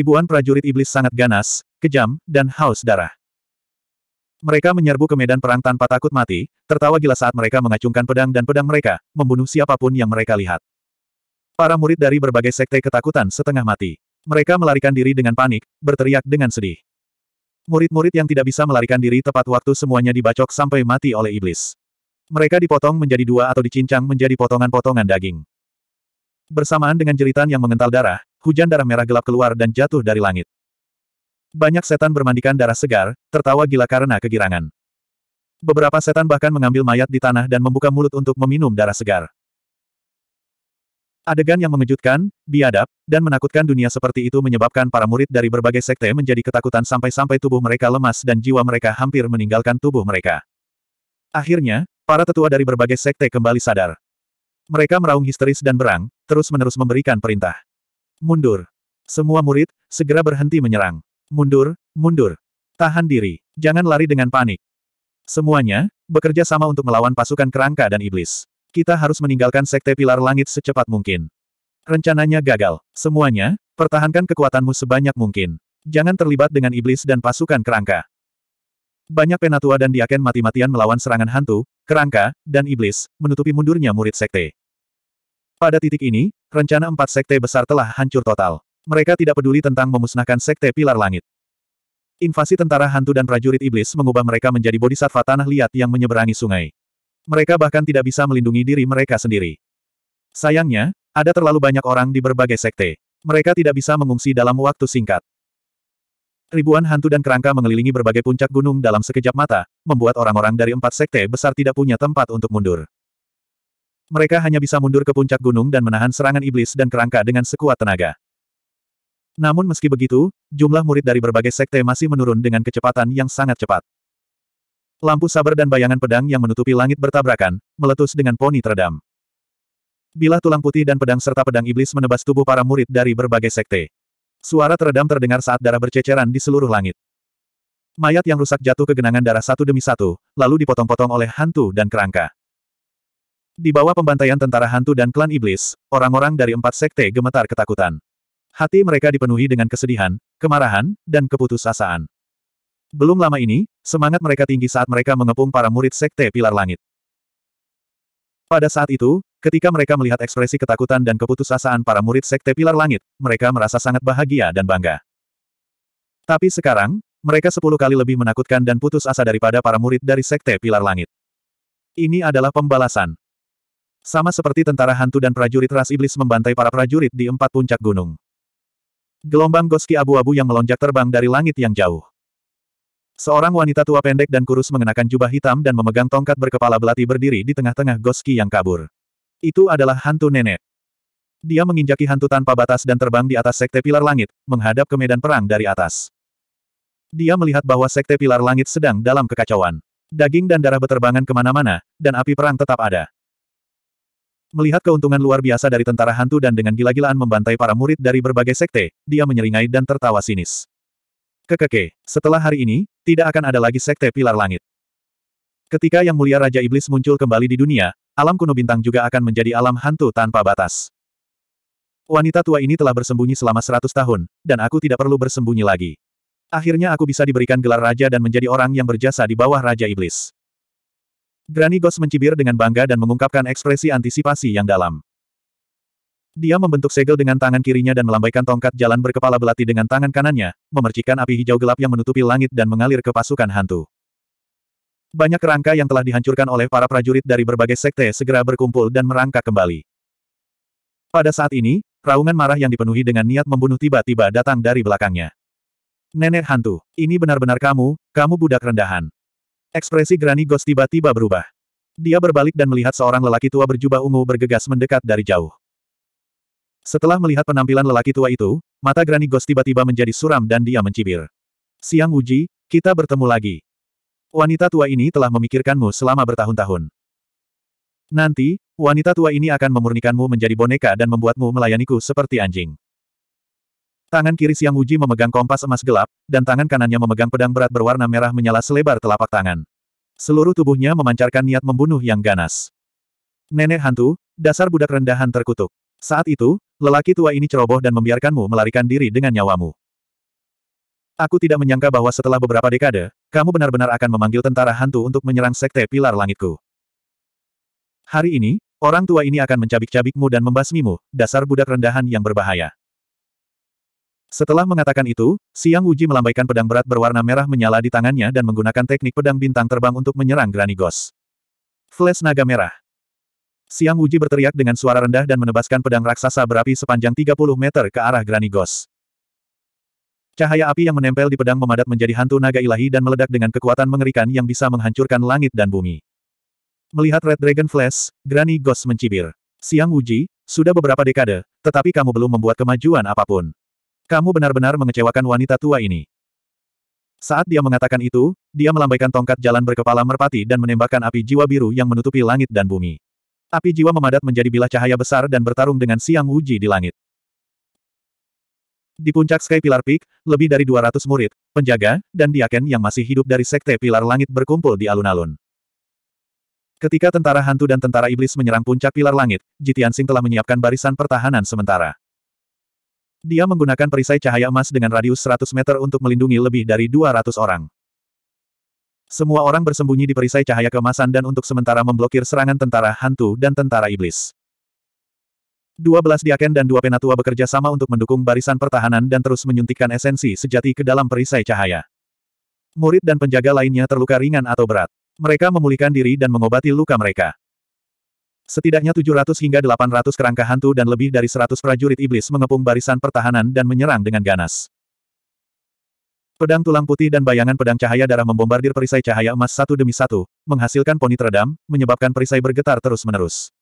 Ribuan prajurit iblis sangat ganas, kejam, dan haus darah. Mereka menyerbu ke medan perang tanpa takut mati, tertawa gila saat mereka mengacungkan pedang dan pedang mereka, membunuh siapa pun yang mereka lihat. Para murid dari berbagai sekte ketakutan setengah mati. Mereka melarikan diri dengan panik, berteriak dengan sedih. Murid-murid yang tidak bisa melarikan diri tepat waktu semuanya dibacok sampai mati oleh iblis. Mereka dipotong menjadi dua atau dicincang menjadi potongan-potongan daging. Bersamaan dengan jeritan yang mengental darah, hujan darah merah gelap keluar dan jatuh dari langit. Banyak setan bermandikan darah segar, tertawa gila karena kegirangan. Beberapa setan bahkan mengambil mayat di tanah dan membuka mulut untuk meminum darah segar. Adegan yang mengejutkan, biadab, dan menakutkan dunia seperti itu menyebabkan para murid dari berbagai sekte menjadi ketakutan sampai-sampai tubuh mereka lemas dan jiwa mereka hampir meninggalkan tubuh mereka. Akhirnya, para tetua dari berbagai sekte kembali sadar. Mereka meraung histeris dan berang, terus-menerus memberikan perintah. Mundur. Semua murid, segera berhenti menyerang. Mundur, mundur. Tahan diri. Jangan lari dengan panik. Semuanya, bekerja sama untuk melawan pasukan kerangka dan iblis. Kita harus meninggalkan sekte pilar langit secepat mungkin. Rencananya gagal. Semuanya, pertahankan kekuatanmu sebanyak mungkin. Jangan terlibat dengan iblis dan pasukan kerangka. Banyak penatua dan diaken mati-matian melawan serangan hantu, kerangka, dan iblis, menutupi mundurnya murid sekte. Pada titik ini, rencana empat sekte besar telah hancur total. Mereka tidak peduli tentang memusnahkan sekte pilar langit. Invasi tentara hantu dan prajurit iblis mengubah mereka menjadi bodhisattva tanah liat yang menyeberangi sungai. Mereka bahkan tidak bisa melindungi diri mereka sendiri. Sayangnya, ada terlalu banyak orang di berbagai sekte. Mereka tidak bisa mengungsi dalam waktu singkat. Ribuan hantu dan kerangka mengelilingi berbagai puncak gunung dalam sekejap mata, membuat orang-orang dari empat sekte besar tidak punya tempat untuk mundur. Mereka hanya bisa mundur ke puncak gunung dan menahan serangan iblis dan kerangka dengan sekuat tenaga. Namun meski begitu, jumlah murid dari berbagai sekte masih menurun dengan kecepatan yang sangat cepat. Lampu saber dan bayangan pedang yang menutupi langit bertabrakan, meletus dengan poni teredam. Bilah tulang putih dan pedang serta pedang iblis menebas tubuh para murid dari berbagai sekte. Suara teredam terdengar saat darah berceceran di seluruh langit. Mayat yang rusak jatuh ke genangan darah satu demi satu, lalu dipotong-potong oleh hantu dan kerangka. Di bawah pembantaian tentara hantu dan klan iblis, orang-orang dari empat sekte gemetar ketakutan. Hati mereka dipenuhi dengan kesedihan, kemarahan, dan keputusasaan. Belum lama ini, semangat mereka tinggi saat mereka mengepung para murid Sekte Pilar Langit. Pada saat itu, ketika mereka melihat ekspresi ketakutan dan keputusasaan para murid Sekte Pilar Langit, mereka merasa sangat bahagia dan bangga. Tapi sekarang, mereka sepuluh kali lebih menakutkan dan putus asa daripada para murid dari Sekte Pilar Langit. Ini adalah pembalasan. Sama seperti tentara hantu dan prajurit ras iblis membantai para prajurit di empat puncak gunung. Gelombang goski abu-abu yang melonjak terbang dari langit yang jauh. Seorang wanita tua pendek dan kurus mengenakan jubah hitam dan memegang tongkat berkepala belati berdiri di tengah-tengah goski yang kabur. Itu adalah hantu nenek. Dia menginjaki hantu tanpa batas dan terbang di atas sekte pilar langit, menghadap ke medan perang dari atas. Dia melihat bahwa sekte pilar langit sedang dalam kekacauan. Daging dan darah beterbangan ke mana-mana, dan api perang tetap ada. Melihat keuntungan luar biasa dari tentara hantu dan dengan gila-gilaan membantai para murid dari berbagai sekte, dia menyeringai dan tertawa sinis. Kekeke, setelah hari ini, tidak akan ada lagi sekte pilar langit. Ketika Yang Mulia Raja Iblis muncul kembali di dunia, alam kuno bintang juga akan menjadi alam hantu tanpa batas. Wanita tua ini telah bersembunyi selama seratus tahun, dan aku tidak perlu bersembunyi lagi. Akhirnya aku bisa diberikan gelar raja dan menjadi orang yang berjasa di bawah Raja Iblis. Granny Ghost mencibir dengan bangga dan mengungkapkan ekspresi antisipasi yang dalam. Dia membentuk segel dengan tangan kirinya dan melambaikan tongkat jalan berkepala belati dengan tangan kanannya, memercikan api hijau gelap yang menutupi langit dan mengalir ke pasukan hantu. Banyak kerangka yang telah dihancurkan oleh para prajurit dari berbagai sekte segera berkumpul dan merangkak kembali. Pada saat ini, raungan marah yang dipenuhi dengan niat membunuh tiba-tiba datang dari belakangnya. Nenek hantu, ini benar-benar kamu, kamu budak rendahan. Ekspresi Granny Ghost tiba-tiba berubah. Dia berbalik dan melihat seorang lelaki tua berjubah ungu bergegas mendekat dari jauh. Setelah melihat penampilan lelaki tua itu, mata Granny Ghost tiba-tiba menjadi suram dan dia mencibir. Siang Uji, kita bertemu lagi. Wanita tua ini telah memikirkanmu selama bertahun-tahun. Nanti, wanita tua ini akan memurnikanmu menjadi boneka dan membuatmu melayaniku seperti anjing. Tangan kiri Siang Uji memegang kompas emas gelap, dan tangan kanannya memegang pedang berat berwarna merah menyala selebar telapak tangan. Seluruh tubuhnya memancarkan niat membunuh yang ganas. Nenek hantu, dasar budak rendahan terkutuk. Saat itu, lelaki tua ini ceroboh dan membiarkanmu melarikan diri dengan nyawamu. Aku tidak menyangka bahwa setelah beberapa dekade, kamu benar-benar akan memanggil tentara hantu untuk menyerang sekte pilar langitku. Hari ini, orang tua ini akan mencabik-cabikmu dan membasmimu, dasar budak rendahan yang berbahaya. Setelah mengatakan itu, Siang Wuji melambaikan pedang berat berwarna merah menyala di tangannya dan menggunakan teknik pedang bintang terbang untuk menyerang Granny Ghost. Flash naga merah. Siang Wuji berteriak dengan suara rendah dan menebaskan pedang raksasa berapi sepanjang 30 meter ke arah Granny Ghost. Cahaya api yang menempel di pedang memadat menjadi hantu naga ilahi dan meledak dengan kekuatan mengerikan yang bisa menghancurkan langit dan bumi. Melihat Red Dragon Flash, Granny Ghost mencibir. Siang Wuji, sudah beberapa dekade, tetapi kamu belum membuat kemajuan apa pun. Kamu benar-benar mengecewakan wanita tua ini. Saat dia mengatakan itu, dia melambaikan tongkat jalan berkepala merpati dan menembakkan api jiwa biru yang menutupi langit dan bumi. Api jiwa memadat menjadi bilah cahaya besar dan bertarung dengan Siang Wuji di langit. Di puncak Sky Pilar Peak, lebih dari 200 murid, penjaga, dan diaken yang masih hidup dari Sekte Pilar Langit berkumpul di alun-alun. Ketika tentara hantu dan tentara iblis menyerang puncak Pilar Langit, Jitian Sing telah menyiapkan barisan pertahanan sementara. Dia menggunakan perisai cahaya emas dengan radius 100 meter untuk melindungi lebih dari 200 orang. Semua orang bersembunyi di perisai cahaya keemasan dan untuk sementara memblokir serangan tentara hantu dan tentara iblis. Dua belas diaken dan dua penatua bekerja sama untuk mendukung barisan pertahanan dan terus menyuntikkan esensi sejati ke dalam perisai cahaya. Murid dan penjaga lainnya terluka ringan atau berat. Mereka memulihkan diri dan mengobati luka mereka. Setidaknya 700 hingga 800 kerangka hantu dan lebih dari 100 prajurit iblis mengepung barisan pertahanan dan menyerang dengan ganas. Pedang tulang putih dan bayangan pedang cahaya darah membombardir perisai cahaya emas satu demi satu, menghasilkan poni teredam, menyebabkan perisai bergetar terus-menerus.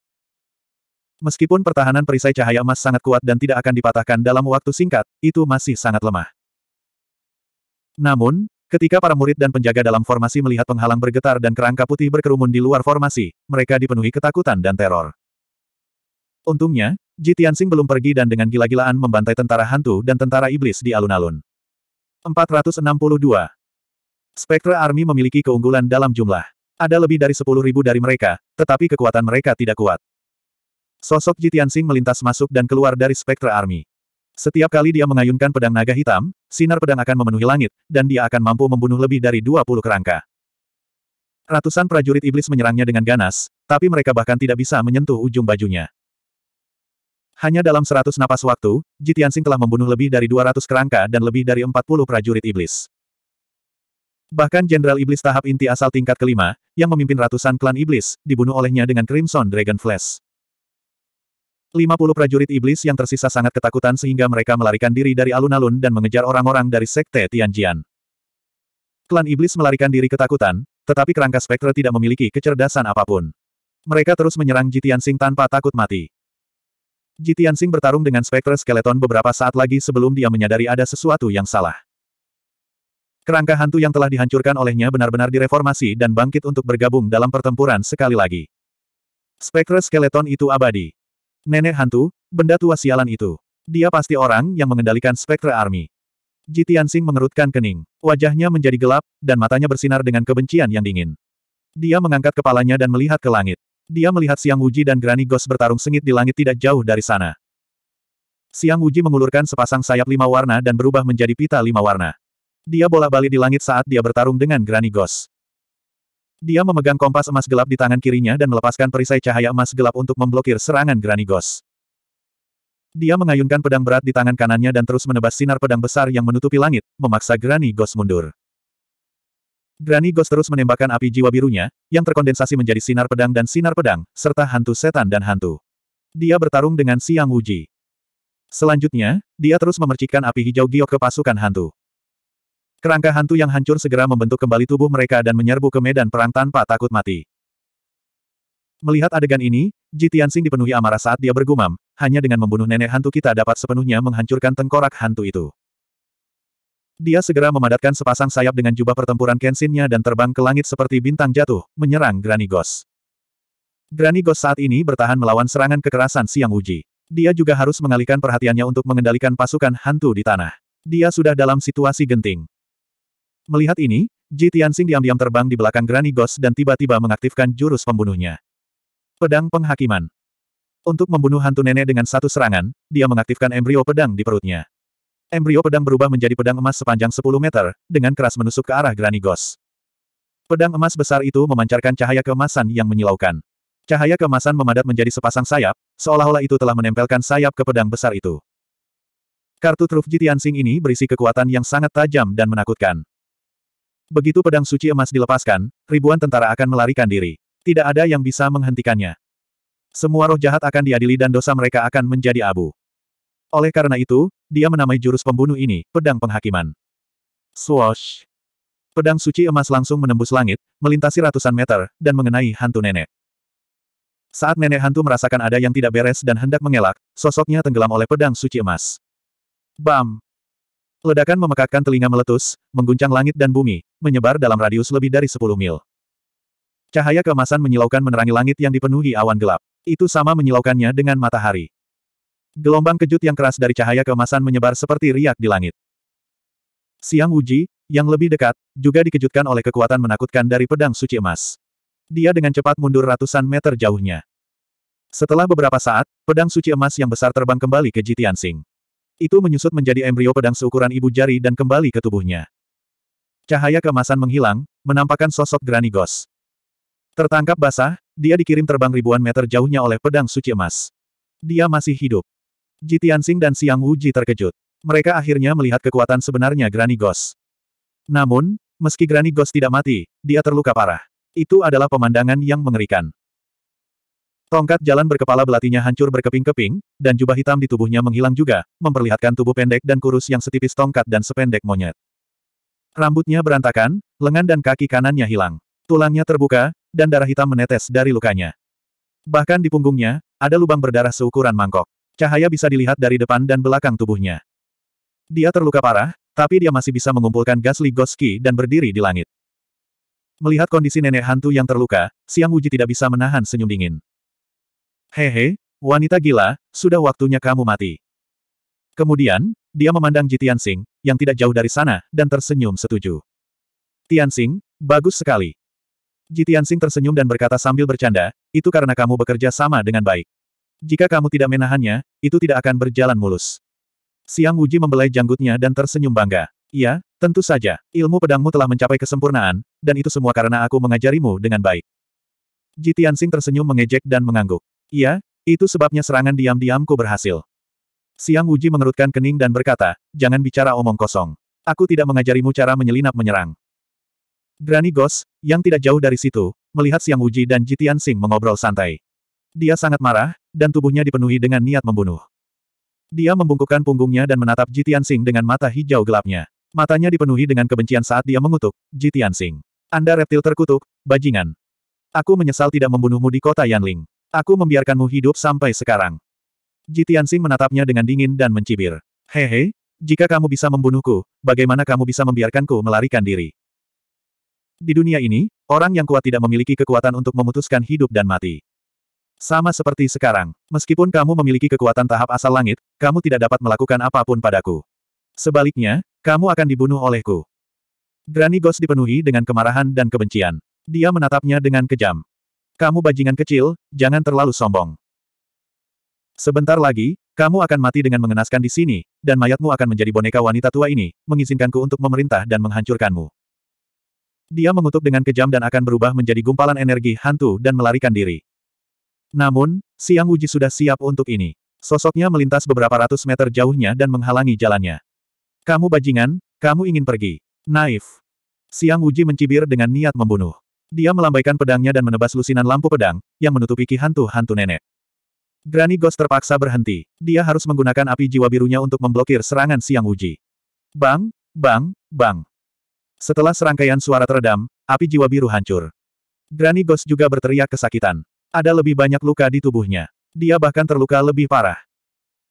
Meskipun pertahanan perisai cahaya emas sangat kuat dan tidak akan dipatahkan dalam waktu singkat, itu masih sangat lemah. Namun, ketika para murid dan penjaga dalam formasi melihat penghalang bergetar dan kerangka putih berkerumun di luar formasi, mereka dipenuhi ketakutan dan teror. Untungnya, Ji Tianxing belum pergi dan dengan gila-gilaan membantai tentara hantu dan tentara iblis di alun-alun. 462. Spectre Army memiliki keunggulan dalam jumlah. Ada lebih dari 10.000 dari mereka, tetapi kekuatan mereka tidak kuat. Sosok Jitiansing melintas masuk dan keluar dari Spectre Army. Setiap kali dia mengayunkan pedang naga hitam, sinar pedang akan memenuhi langit, dan dia akan mampu membunuh lebih dari 20 kerangka. Ratusan prajurit iblis menyerangnya dengan ganas, tapi mereka bahkan tidak bisa menyentuh ujung bajunya. Hanya dalam 100 napas waktu, Jitiansing telah membunuh lebih dari 200 kerangka dan lebih dari 40 prajurit iblis. Bahkan Jenderal Iblis tahap inti asal tingkat kelima, yang memimpin ratusan klan iblis, dibunuh olehnya dengan Crimson Dragon Flash. 50 prajurit iblis yang tersisa sangat ketakutan sehingga mereka melarikan diri dari alun-alun dan mengejar orang-orang dari Sekte Tianjian. Klan iblis melarikan diri ketakutan, tetapi kerangka spektre tidak memiliki kecerdasan apa pun. Mereka terus menyerang Jitiansing tanpa takut mati. Jitiansing bertarung dengan spektre skeleton beberapa saat lagi sebelum dia menyadari ada sesuatu yang salah. Kerangka hantu yang telah dihancurkan olehnya benar-benar direformasi dan bangkit untuk bergabung dalam pertempuran sekali lagi. Spektre skeleton itu abadi. Nenek hantu, benda tua sialan itu. Dia pasti orang yang mengendalikan Spectre Army. Jitiansing mengerutkan kening. Wajahnya menjadi gelap, dan matanya bersinar dengan kebencian yang dingin. Dia mengangkat kepalanya dan melihat ke langit. Dia melihat Siang Wuji dan Granny Ghost bertarung sengit di langit tidak jauh dari sana. Siang Wuji mengulurkan sepasang sayap lima warna dan berubah menjadi pita lima warna. Dia bolak-balik di langit saat dia bertarung dengan Granny Ghost. Dia memegang kompas emas gelap di tangan kirinya dan melepaskan perisai cahaya emas gelap untuk memblokir serangan Granigos. Dia mengayunkan pedang berat di tangan kanannya dan terus menebas sinar pedang besar yang menutupi langit, memaksa Granigos mundur. Granigos terus menembakkan api jiwa birunya, yang terkondensasi menjadi sinar pedang dan sinar pedang, serta hantu setan dan hantu. Dia bertarung dengan Siang Wuji. Selanjutnya, dia terus memercikkan api hijau giok ke pasukan hantu. Kerangka hantu yang hancur segera membentuk kembali tubuh mereka dan menyerbu ke medan perang tanpa takut mati. Melihat adegan ini, Ji Tianxing dipenuhi amarah saat dia bergumam, hanya dengan membunuh nenek hantu kita dapat sepenuhnya menghancurkan tengkorak hantu itu. Dia segera memadatkan sepasang sayap dengan jubah pertempuran Kenshinnya dan terbang ke langit seperti bintang jatuh, menyerang Granigos. Granigos saat ini bertahan melawan serangan kekerasan Siang Uji. Dia juga harus mengalihkan perhatiannya untuk mengendalikan pasukan hantu di tanah. Dia sudah dalam situasi genting. Melihat ini, Ji Tianxing diam-diam terbang di belakang Granny Ghost dan tiba-tiba mengaktifkan jurus pembunuhnya. Pedang Penghakiman. Untuk membunuh hantu nenek dengan satu serangan, dia mengaktifkan embrio pedang di perutnya. Embrio pedang berubah menjadi pedang emas sepanjang 10 meter, dengan keras menusuk ke arah Granigos. Pedang emas besar itu memancarkan cahaya keemasan yang menyilaukan. Cahaya keemasan memadat menjadi sepasang sayap, seolah-olah itu telah menempelkan sayap ke pedang besar itu. Kartu truf Jitiansing ini berisi kekuatan yang sangat tajam dan menakutkan. Begitu pedang suci emas dilepaskan, ribuan tentara akan melarikan diri. Tidak ada yang bisa menghentikannya. Semua roh jahat akan diadili dan dosa mereka akan menjadi abu. Oleh karena itu, dia menamai jurus pembunuh ini, pedang penghakiman. Swoosh! Pedang suci emas langsung menembus langit, melintasi ratusan meter, dan mengenai hantu nenek. Saat nenek hantu merasakan ada yang tidak beres dan hendak mengelak, sosoknya tenggelam oleh pedang suci emas. Bam! Ledakan memekakkan telinga meletus, mengguncang langit dan bumi, menyebar dalam radius lebih dari 10 mil. Cahaya keemasan menyilaukan menerangi langit yang dipenuhi awan gelap. Itu sama menyilaukannya dengan matahari. Gelombang kejut yang keras dari cahaya keemasan menyebar seperti riak di langit. Siang Wuji, yang lebih dekat, juga dikejutkan oleh kekuatan menakutkan dari pedang suci emas. Dia dengan cepat mundur ratusan meter jauhnya. Setelah beberapa saat, pedang suci emas yang besar terbang kembali ke Jitiansing. Itu menyusut menjadi embrio pedang seukuran ibu jari dan kembali ke tubuhnya. Cahaya keemasan menghilang, menampakkan sosok Granigos. Tertangkap basah, dia dikirim terbang ribuan meter jauhnya oleh pedang suci emas. Dia masih hidup. Jitiansing dan Siang Wuji terkejut. Mereka akhirnya melihat kekuatan sebenarnya Granigos. Namun, meski Granigos tidak mati, dia terluka parah. Itu adalah pemandangan yang mengerikan. Tongkat jalan berkepala belatinya hancur berkeping-keping, dan jubah hitam di tubuhnya menghilang juga, memperlihatkan tubuh pendek dan kurus yang setipis tongkat dan sependek monyet. Rambutnya berantakan, lengan dan kaki kanannya hilang. Tulangnya terbuka, dan darah hitam menetes dari lukanya. Bahkan di punggungnya, ada lubang berdarah seukuran mangkok. Cahaya bisa dilihat dari depan dan belakang tubuhnya. Dia terluka parah, tapi dia masih bisa mengumpulkan gas Ligoski dan berdiri di langit. Melihat kondisi nenek hantu yang terluka, Siang Wuji tidak bisa menahan senyum dingin. Hehe, wanita gila, sudah waktunya kamu mati. Kemudian, dia memandang Ji Tianxing, yang tidak jauh dari sana, dan tersenyum setuju. Tianxing, bagus sekali. Ji Tianxing tersenyum dan berkata sambil bercanda, itu karena kamu bekerja sama dengan baik. Jika kamu tidak menahannya, itu tidak akan berjalan mulus. Siang Wuji membelai janggutnya dan tersenyum bangga. Iya, tentu saja, ilmu pedangmu telah mencapai kesempurnaan, dan itu semua karena aku mengajarimu dengan baik. Ji Tianxing tersenyum mengejek dan mengangguk. Iya, itu sebabnya serangan diam-diamku berhasil. Siang Wuji mengerutkan kening dan berkata, jangan bicara omong kosong. Aku tidak mengajarimu cara menyelinap menyerang. Granny Ghost, yang tidak jauh dari situ, melihat Siang Wuji dan Ji Tianxing mengobrol santai. Dia sangat marah, dan tubuhnya dipenuhi dengan niat membunuh. Dia membungkukkan punggungnya dan menatap Jitiansing dengan mata hijau gelapnya. Matanya dipenuhi dengan kebencian saat dia mengutuk, Jitiansing. Anda reptil terkutuk, bajingan. Aku menyesal tidak membunuhmu di kota Yanling. Aku membiarkanmu hidup sampai sekarang. Jitiansing menatapnya dengan dingin dan mencibir. Hehe, jika kamu bisa membunuhku, bagaimana kamu bisa membiarkanku melarikan diri? Di dunia ini, orang yang kuat tidak memiliki kekuatan untuk memutuskan hidup dan mati. Sama seperti sekarang, meskipun kamu memiliki kekuatan tahap asal langit, kamu tidak dapat melakukan apa pun padaku. Sebaliknya, kamu akan dibunuh olehku. Granny Ghost dipenuhi dengan kemarahan dan kebencian. Dia menatapnya dengan kejam. Kamu bajingan kecil, jangan terlalu sombong. Sebentar lagi, kamu akan mati dengan mengenaskan di sini, dan mayatmu akan menjadi boneka wanita tua ini, mengizinkanku untuk memerintah dan menghancurkanmu. Dia mengutuk dengan kejam dan akan berubah menjadi gumpalan energi hantu dan melarikan diri. Namun, Siang Wuji sudah siap untuk ini. Sosoknya melintas beberapa ratus meter jauhnya dan menghalangi jalannya. Kamu bajingan, kamu ingin pergi. Naif. Siang Wuji mencibir dengan niat membunuh. Dia melambaikan pedangnya dan menebas lusinan lampu pedang, yang menutupi ki hantu-hantu nenek. Granny Ghost terpaksa berhenti. Dia harus menggunakan api jiwa birunya untuk memblokir serangan Siang Wuji. Bang, bang, bang. Setelah serangkaian suara teredam, api jiwa biru hancur. Granny Ghost juga berteriak kesakitan. Ada lebih banyak luka di tubuhnya. Dia bahkan terluka lebih parah.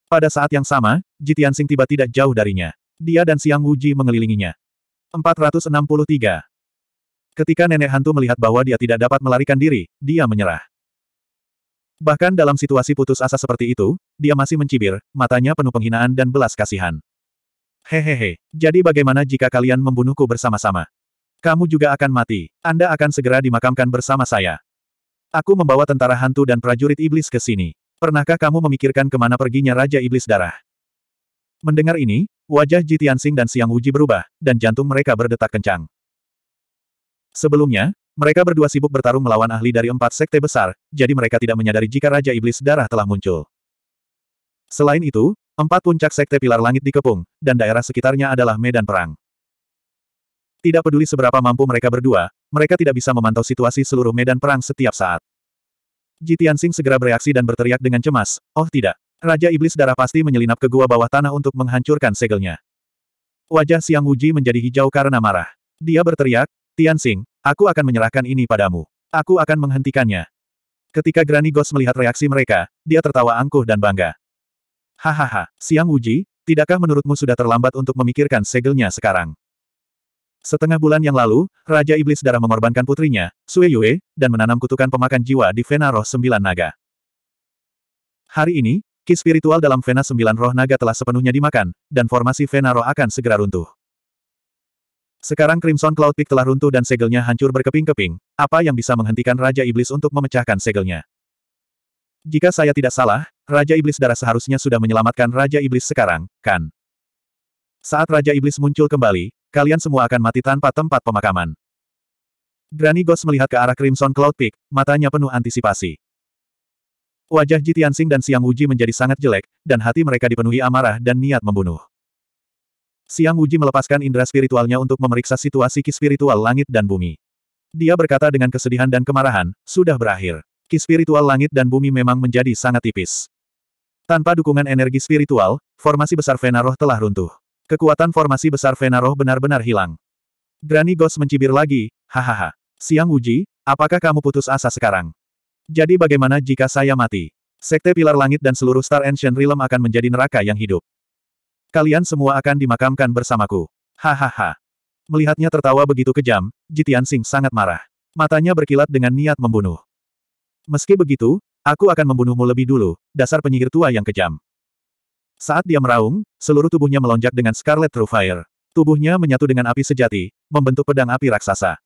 Pada saat yang sama, Jitian Sing tiba tidak jauh darinya. Dia dan Siang Wuji mengelilinginya. 463. Ketika nenek hantu melihat bahwa dia tidak dapat melarikan diri, dia menyerah. Bahkan dalam situasi putus asa seperti itu, dia masih mencibir, matanya penuh penghinaan dan belas kasihan. Hehehe, jadi bagaimana jika kalian membunuhku bersama-sama? Kamu juga akan mati. Anda akan segera dimakamkan bersama saya. Aku membawa tentara hantu dan prajurit iblis ke sini. Pernahkah kamu memikirkan ke mana perginya Raja Iblis Darah? Mendengar ini, wajah Ji Tianxing dan Siang Wuji berubah, dan jantung mereka berdetak kencang. Sebelumnya, mereka berdua sibuk bertarung melawan ahli dari empat sekte besar, jadi mereka tidak menyadari jika Raja Iblis Darah telah muncul. Selain itu, empat puncak sekte pilar langit dikepung, dan daerah sekitarnya adalah medan perang. Tidak peduli seberapa mampu mereka berdua, mereka tidak bisa memantau situasi seluruh medan perang setiap saat. Ji Tianxing segera bereaksi dan berteriak dengan cemas, oh tidak. Raja Iblis Darah pasti menyelinap ke gua bawah tanah untuk menghancurkan segelnya. Wajah Siang Wuji menjadi hijau karena marah. Dia berteriak, Tianxing, aku akan menyerahkan ini padamu. Aku akan menghentikannya. Ketika Granny Ghost melihat reaksi mereka, dia tertawa angkuh dan bangga. Hahaha, Siang Wuji, tidakkah menurutmu sudah terlambat untuk memikirkan segelnya sekarang? Setengah bulan yang lalu, Raja Iblis Darah mengorbankan putrinya, Sue Yue, dan menanam kutukan pemakan jiwa di Vena Roh Sembilan Naga. Hari ini, Ki spiritual dalam Vena Sembilan Roh Naga telah sepenuhnya dimakan, dan formasi Vena Roh akan segera runtuh. Sekarang Crimson Cloud Peak telah runtuh dan segelnya hancur berkeping-keping, apa yang bisa menghentikan Raja Iblis untuk memecahkan segelnya? Jika saya tidak salah, Raja Iblis Darah seharusnya sudah menyelamatkan Raja Iblis sekarang, kan? Saat Raja Iblis muncul kembali, kalian semua akan mati tanpa tempat pemakaman. Granny Ghost melihat ke arah Crimson Cloud Peak, matanya penuh antisipasi. Wajah Ji Tianxing dan Siang Wuji menjadi sangat jelek, dan hati mereka dipenuhi amarah dan niat membunuh. Siang Wuji melepaskan indera spiritualnya untuk memeriksa situasi ki spiritual langit dan bumi. Dia berkata dengan kesedihan dan kemarahan, sudah berakhir. Ki spiritual langit dan bumi memang menjadi sangat tipis. Tanpa dukungan energi spiritual, formasi besar Venaroh telah runtuh. Kekuatan formasi besar Venaroh benar-benar hilang. Granny Ghost mencibir lagi, hahaha. Siang Wuji, apakah kamu putus asa sekarang? Jadi bagaimana jika saya mati? Sekte Pilar Langit dan seluruh Star Ancient Realm akan menjadi neraka yang hidup. Kalian semua akan dimakamkan bersamaku. Hahaha. Melihatnya tertawa begitu kejam, Jitian Sing sangat marah. Matanya berkilat dengan niat membunuh. Meski begitu, aku akan membunuhmu lebih dulu, dasar penyihir tua yang kejam. Saat dia meraung, seluruh tubuhnya melonjak dengan Scarlet True Fire. Tubuhnya menyatu dengan api sejati, membentuk pedang api raksasa.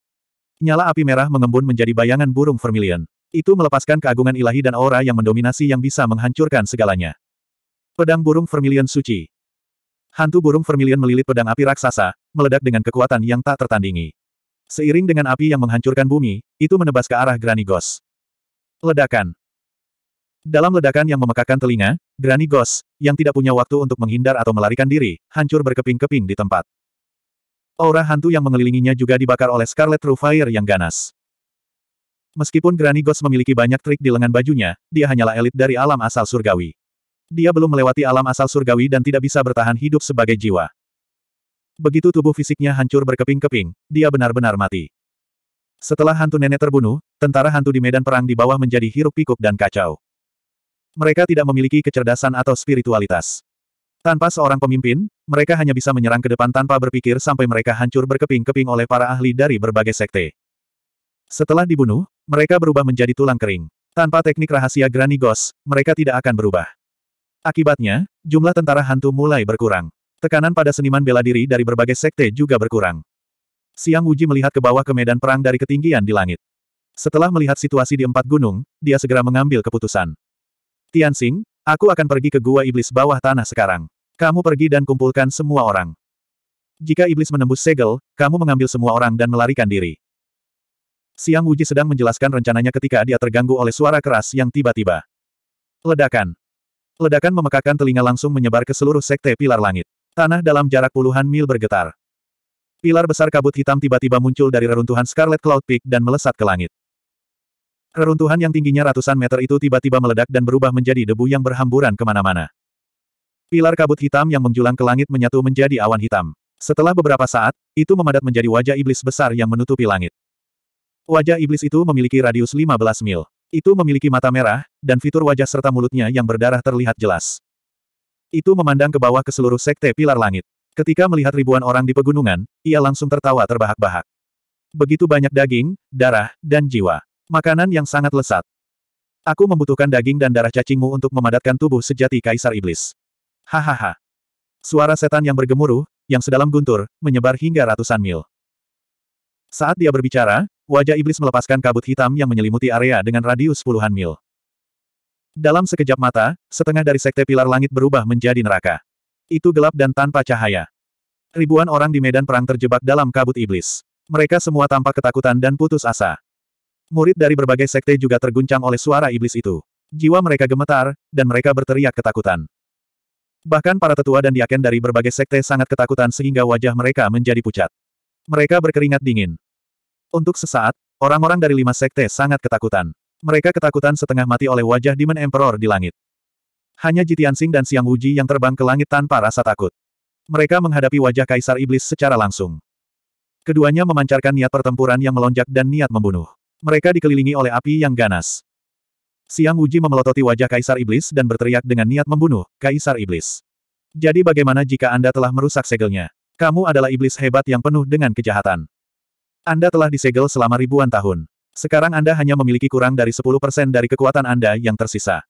Nyala api merah mengembun menjadi bayangan burung vermilion. Itu melepaskan keagungan ilahi dan aura yang mendominasi yang bisa menghancurkan segalanya. Pedang burung vermilion suci. Hantu burung vermilion melilit pedang api raksasa, meledak dengan kekuatan yang tak tertandingi. Seiring dengan api yang menghancurkan bumi, itu menebas ke arah Granny Ghost. Ledakan. Dalam ledakan yang memekakan telinga, Granny Ghost, yang tidak punya waktu untuk menghindar atau melarikan diri, hancur berkeping-keping di tempat. Aura hantu yang mengelilinginya juga dibakar oleh Scarlet True Fire yang ganas. Meskipun Granny Ghost memiliki banyak trik di lengan bajunya, dia hanyalah elit dari alam asal surgawi. Dia belum melewati alam asal surgawi dan tidak bisa bertahan hidup sebagai jiwa. Begitu tubuh fisiknya hancur berkeping-keping, dia benar-benar mati. Setelah hantu nenek terbunuh, tentara hantu di medan perang di bawah menjadi hiruk-pikuk dan kacau. Mereka tidak memiliki kecerdasan atau spiritualitas. Tanpa seorang pemimpin, mereka hanya bisa menyerang ke depan tanpa berpikir sampai mereka hancur berkeping-keping oleh para ahli dari berbagai sekte. Setelah dibunuh, mereka berubah menjadi tulang kering. Tanpa teknik rahasia Granny Ghost, mereka tidak akan berubah. Akibatnya, jumlah tentara hantu mulai berkurang. Tekanan pada seniman bela diri dari berbagai sekte juga berkurang. Siang Wuji melihat ke bawah ke medan perang dari ketinggian di langit. Setelah melihat situasi di empat gunung, dia segera mengambil keputusan. Tianxing, aku akan pergi ke gua iblis bawah tanah sekarang. Kamu pergi dan kumpulkan semua orang. Jika iblis menembus segel, kamu mengambil semua orang dan melarikan diri. Siang Wuji sedang menjelaskan rencananya ketika dia terganggu oleh suara keras yang tiba-tiba. Ledakan. Ledakan memekakan telinga langsung menyebar ke seluruh sekte pilar langit. Tanah dalam jarak puluhan mil bergetar. Pilar besar kabut hitam tiba-tiba muncul dari reruntuhan Scarlet Cloud Peak dan melesat ke langit. Reruntuhan yang tingginya ratusan meter itu tiba-tiba meledak dan berubah menjadi debu yang berhamburan ke mana-mana. Pilar kabut hitam yang menjulang ke langit menyatu menjadi awan hitam. Setelah beberapa saat, itu memadat menjadi wajah iblis besar yang menutupi langit. Wajah iblis itu memiliki radius 15 mil. Itu memiliki mata merah, dan fitur wajah serta mulutnya yang berdarah terlihat jelas. Itu memandang ke bawah ke seluruh sekte pilar langit. Ketika melihat ribuan orang di pegunungan, ia langsung tertawa terbahak-bahak. Begitu banyak daging, darah, dan jiwa. Makanan yang sangat lesat. Aku membutuhkan daging dan darah cacingmu untuk memadatkan tubuh sejati Kaisar Iblis. Hahaha. Suara setan yang bergemuruh, yang sedalam guntur, menyebar hingga ratusan mil. Saat dia berbicara, wajah iblis melepaskan kabut hitam yang menyelimuti area dengan radius puluhan mil. Dalam sekejap mata, setengah dari sekte pilar langit berubah menjadi neraka. Itu gelap dan tanpa cahaya. Ribuan orang di medan perang terjebak dalam kabut iblis. Mereka semua tampak ketakutan dan putus asa. Murid dari berbagai sekte juga terguncang oleh suara iblis itu. Jiwa mereka gemetar, dan mereka berteriak ketakutan. Bahkan para tetua dan diaken dari berbagai sekte sangat ketakutan sehingga wajah mereka menjadi pucat. Mereka berkeringat dingin. Untuk sesaat, orang-orang dari lima sekte sangat ketakutan. Mereka ketakutan setengah mati oleh wajah Demon Emperor di langit. Hanya Jitiansing dan Siang Wuji yang terbang ke langit tanpa rasa takut. Mereka menghadapi wajah Kaisar Iblis secara langsung. Keduanya memancarkan niat pertempuran yang melonjak dan niat membunuh. Mereka dikelilingi oleh api yang ganas. Siang Wuji memelototi wajah Kaisar Iblis dan berteriak dengan niat membunuh, Kaisar Iblis. Jadi bagaimana jika Anda telah merusak segelnya? Kamu adalah iblis hebat yang penuh dengan kejahatan. Anda telah disegel selama ribuan tahun. Sekarang Anda hanya memiliki kurang dari 10% dari kekuatan Anda yang tersisa.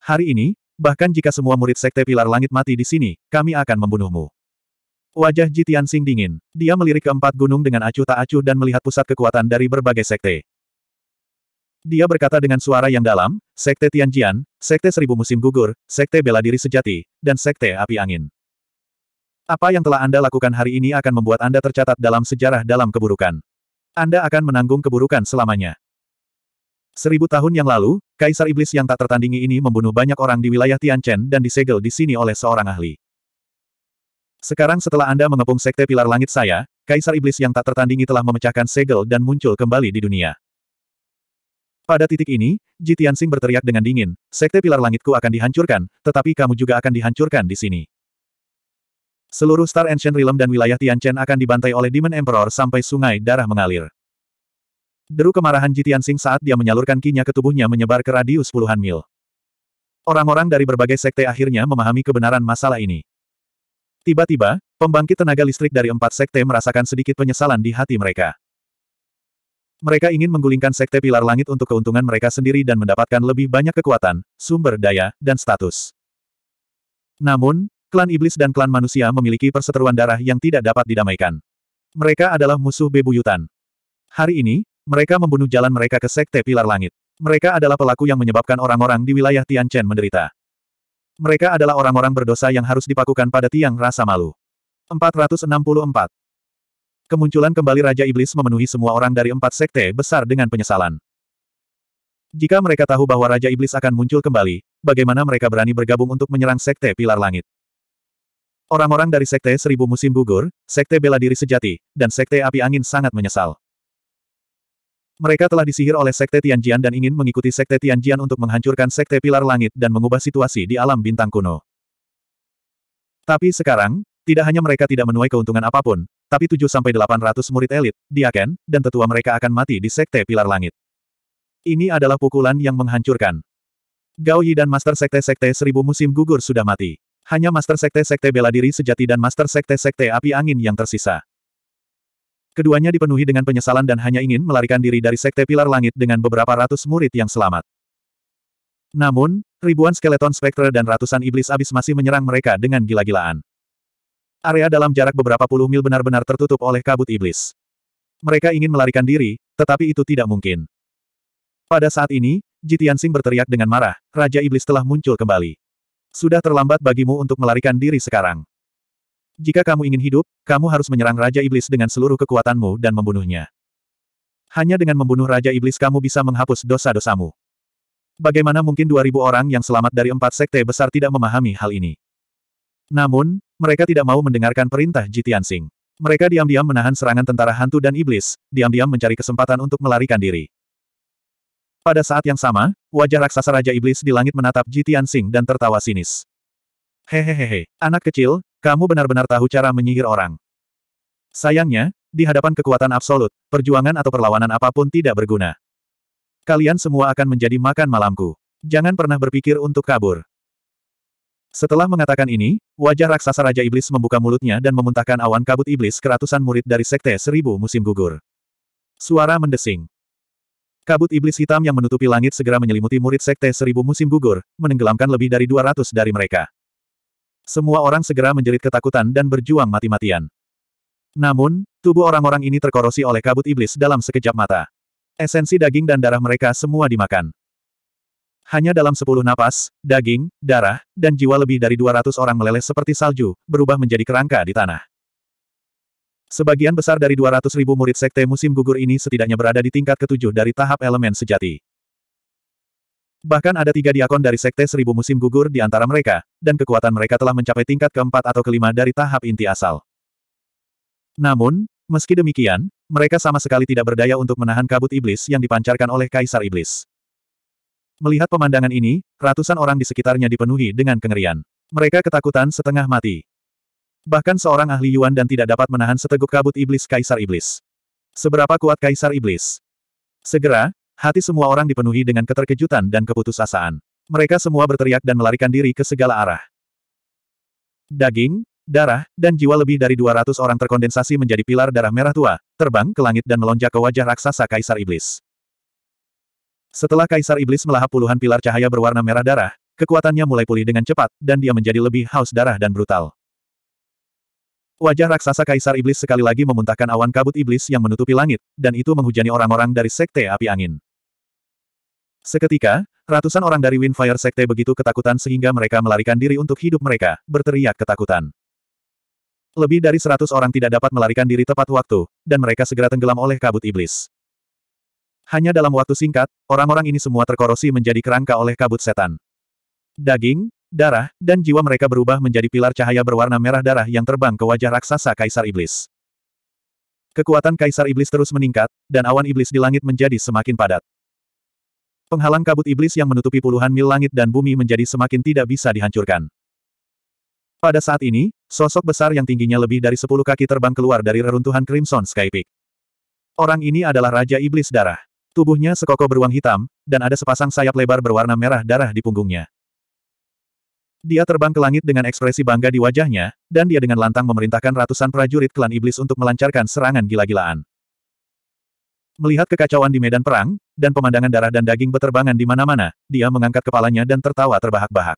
Hari ini, bahkan jika semua murid Sekte Pilar Langit mati di sini, kami akan membunuhmu. Wajah Jitian Sing dingin. Dia melirik ke empat gunung dengan acuh tak acuh dan melihat pusat kekuatan dari berbagai sekte. Dia berkata dengan suara yang dalam, Sekte Tianjian, Sekte Seribu Musim Gugur, Sekte Bela Diri Sejati, dan Sekte Api Angin. Apa yang telah Anda lakukan hari ini akan membuat Anda tercatat dalam sejarah dalam keburukan. Anda akan menanggung keburukan selamanya. Seribu tahun yang lalu, Kaisar Iblis yang tak tertandingi ini membunuh banyak orang di wilayah Tianchen dan disegel di sini oleh seorang ahli. Sekarang setelah Anda mengepung Sekte Pilar Langit saya, Kaisar Iblis yang tak tertandingi telah memecahkan segel dan muncul kembali di dunia. Pada titik ini, Ji Tianxing berteriak dengan dingin, Sekte Pilar Langitku akan dihancurkan, tetapi kamu juga akan dihancurkan di sini. Seluruh Star Ancient Realm dan wilayah Tianchen akan dibantai oleh Demon Emperor sampai sungai darah mengalir. Deru kemarahan Jitiansing saat dia menyalurkan kinya ke tubuhnya menyebar ke radius puluhan mil. Orang-orang dari berbagai sekte akhirnya memahami kebenaran masalah ini. Tiba-tiba, pembangkit tenaga listrik dari empat sekte merasakan sedikit penyesalan di hati mereka. Mereka ingin menggulingkan sekte pilar langit untuk keuntungan mereka sendiri dan mendapatkan lebih banyak kekuatan, sumber daya, dan status. Namun, Klan iblis dan klan manusia memiliki perseteruan darah yang tidak dapat didamaikan. Mereka adalah musuh bebuyutan. Hari ini, mereka membunuh jalan mereka ke Sekte Pilar Langit. Mereka adalah pelaku yang menyebabkan orang-orang di wilayah Tianchen menderita. Mereka adalah orang-orang berdosa yang harus dipakukan pada tiang rasa malu. 464. Kemunculan kembali Raja Iblis memenuhi semua orang dari empat sekte besar dengan penyesalan. Jika mereka tahu bahwa Raja Iblis akan muncul kembali, bagaimana mereka berani bergabung untuk menyerang Sekte Pilar Langit? Orang-orang dari Sekte Seribu Musim Gugur, Sekte Bela Diri Sejati, dan Sekte Api Angin sangat menyesal. Mereka telah disihir oleh Sekte Tianjian dan ingin mengikuti Sekte Tianjian untuk menghancurkan Sekte Pilar Langit dan mengubah situasi di alam bintang kuno. Tapi sekarang, tidak hanya mereka tidak menuai keuntungan apa pun, tapi 7-800 murid elit, diaken, dan tetua mereka akan mati di Sekte Pilar Langit. Ini adalah pukulan yang menghancurkan. Gao Yi dan Master Sekte-Sekte Seribu Musim Gugur sudah mati. Hanya Master Sekte-Sekte Bela Diri Sejati dan Master Sekte-Sekte Api Angin yang tersisa. Keduanya dipenuhi dengan penyesalan dan hanya ingin melarikan diri dari Sekte Pilar Langit dengan beberapa ratus murid yang selamat. Namun, ribuan skeleton spektre dan ratusan iblis abis masih menyerang mereka dengan gila-gilaan. Area dalam jarak beberapa puluh mil benar-benar tertutup oleh kabut iblis. Mereka ingin melarikan diri, tetapi itu tidak mungkin. Pada saat ini, Jitiansing berteriak dengan marah, Raja Iblis telah muncul kembali. Sudah terlambat bagimu untuk melarikan diri sekarang. Jika kamu ingin hidup, kamu harus menyerang Raja Iblis dengan seluruh kekuatanmu dan membunuhnya. Hanya dengan membunuh Raja Iblis kamu bisa menghapus dosa-dosamu. Bagaimana mungkin 2000 orang yang selamat dari empat sekte besar tidak memahami hal ini? Namun, mereka tidak mau mendengarkan perintah Jitian Sing. Mereka diam-diam menahan serangan tentara hantu dan iblis, diam-diam mencari kesempatan untuk melarikan diri. Pada saat yang sama, wajah raksasa Raja Iblis di langit menatap Ji Tianxing dan tertawa sinis. Hehehehe, anak kecil, kamu benar-benar tahu cara menyihir orang. Sayangnya, di hadapan kekuatan absolut, perjuangan atau perlawanan apa pun tidak berguna. Kalian semua akan menjadi makan malamku. Jangan pernah berpikir untuk kabur. Setelah mengatakan ini, wajah raksasa Raja Iblis membuka mulutnya dan memuntahkan awan kabut iblis ke ratusan murid dari Sekte Seribu Musim Gugur. Suara mendesing. Kabut iblis hitam yang menutupi langit segera menyelimuti murid sekte seribu musim gugur, menenggelamkan lebih dari 200 dari mereka. Semua orang segera menjerit ketakutan dan berjuang mati-matian. Namun, tubuh orang-orang ini terkorosi oleh kabut iblis dalam sekejap mata. Esensi daging dan darah mereka semua dimakan. Hanya dalam sepuluh napas, daging, darah, dan jiwa lebih dari 200 orang meleleh seperti salju, berubah menjadi kerangka di tanah. Sebagian besar dari 200 ribu murid sekte musim gugur ini setidaknya berada di tingkat ketujuh dari tahap elemen sejati. Bahkan ada tiga diakon dari sekte seribu musim gugur di antara mereka, dan kekuatan mereka telah mencapai tingkat keempat atau kelima dari tahap inti asal. Namun, meski demikian, mereka sama sekali tidak berdaya untuk menahan kabut iblis yang dipancarkan oleh Kaisar Iblis. Melihat pemandangan ini, ratusan orang di sekitarnya dipenuhi dengan kengerian. Mereka ketakutan setengah mati. Bahkan seorang ahli Yuan dan tidak dapat menahan seteguk kabut iblis Kaisar Iblis. Seberapa kuat Kaisar Iblis? Segera, hati semua orang dipenuhi dengan keterkejutan dan keputusasaan. Mereka semua berteriak dan melarikan diri ke segala arah. Daging, darah, dan jiwa lebih dari 200 orang terkondensasi menjadi pilar darah merah tua, terbang ke langit dan melonjak ke wajah raksasa Kaisar Iblis. Setelah Kaisar Iblis melahap puluhan pilar cahaya berwarna merah darah, kekuatannya mulai pulih dengan cepat, dan dia menjadi lebih haus darah dan brutal. Wajah raksasa Kaisar Iblis sekali lagi memuntahkan awan kabut iblis yang menutupi langit, dan itu menghujani orang-orang dari Sekte Api Angin. Seketika, ratusan orang dari Windfire Sekte begitu ketakutan sehingga mereka melarikan diri untuk hidup mereka, berteriak ketakutan. Lebih dari seratus orang tidak dapat melarikan diri tepat waktu, dan mereka segera tenggelam oleh kabut iblis. Hanya dalam waktu singkat, orang-orang ini semua terkorosi menjadi kerangka oleh kabut setan. Daging, darah, dan jiwa mereka berubah menjadi pilar cahaya berwarna merah darah yang terbang ke wajah raksasa Kaisar Iblis. Kekuatan Kaisar Iblis terus meningkat, dan awan iblis di langit menjadi semakin padat. Penghalang kabut iblis yang menutupi puluhan mil langit dan bumi menjadi semakin tidak bisa dihancurkan. Pada saat ini, sosok besar yang tingginya lebih dari sepuluh kaki terbang keluar dari reruntuhan Crimson Sky Peak. Orang ini adalah Raja Iblis Darah. Tubuhnya sekoko beruang hitam, dan ada sepasang sayap lebar berwarna merah darah di punggungnya. Dia terbang ke langit dengan ekspresi bangga di wajahnya, dan dia dengan lantang memerintahkan ratusan prajurit klan iblis untuk melancarkan serangan gila-gilaan. Melihat kekacauan di medan perang, dan pemandangan darah dan daging beterbangan di mana-mana, dia mengangkat kepalanya dan tertawa terbahak-bahak.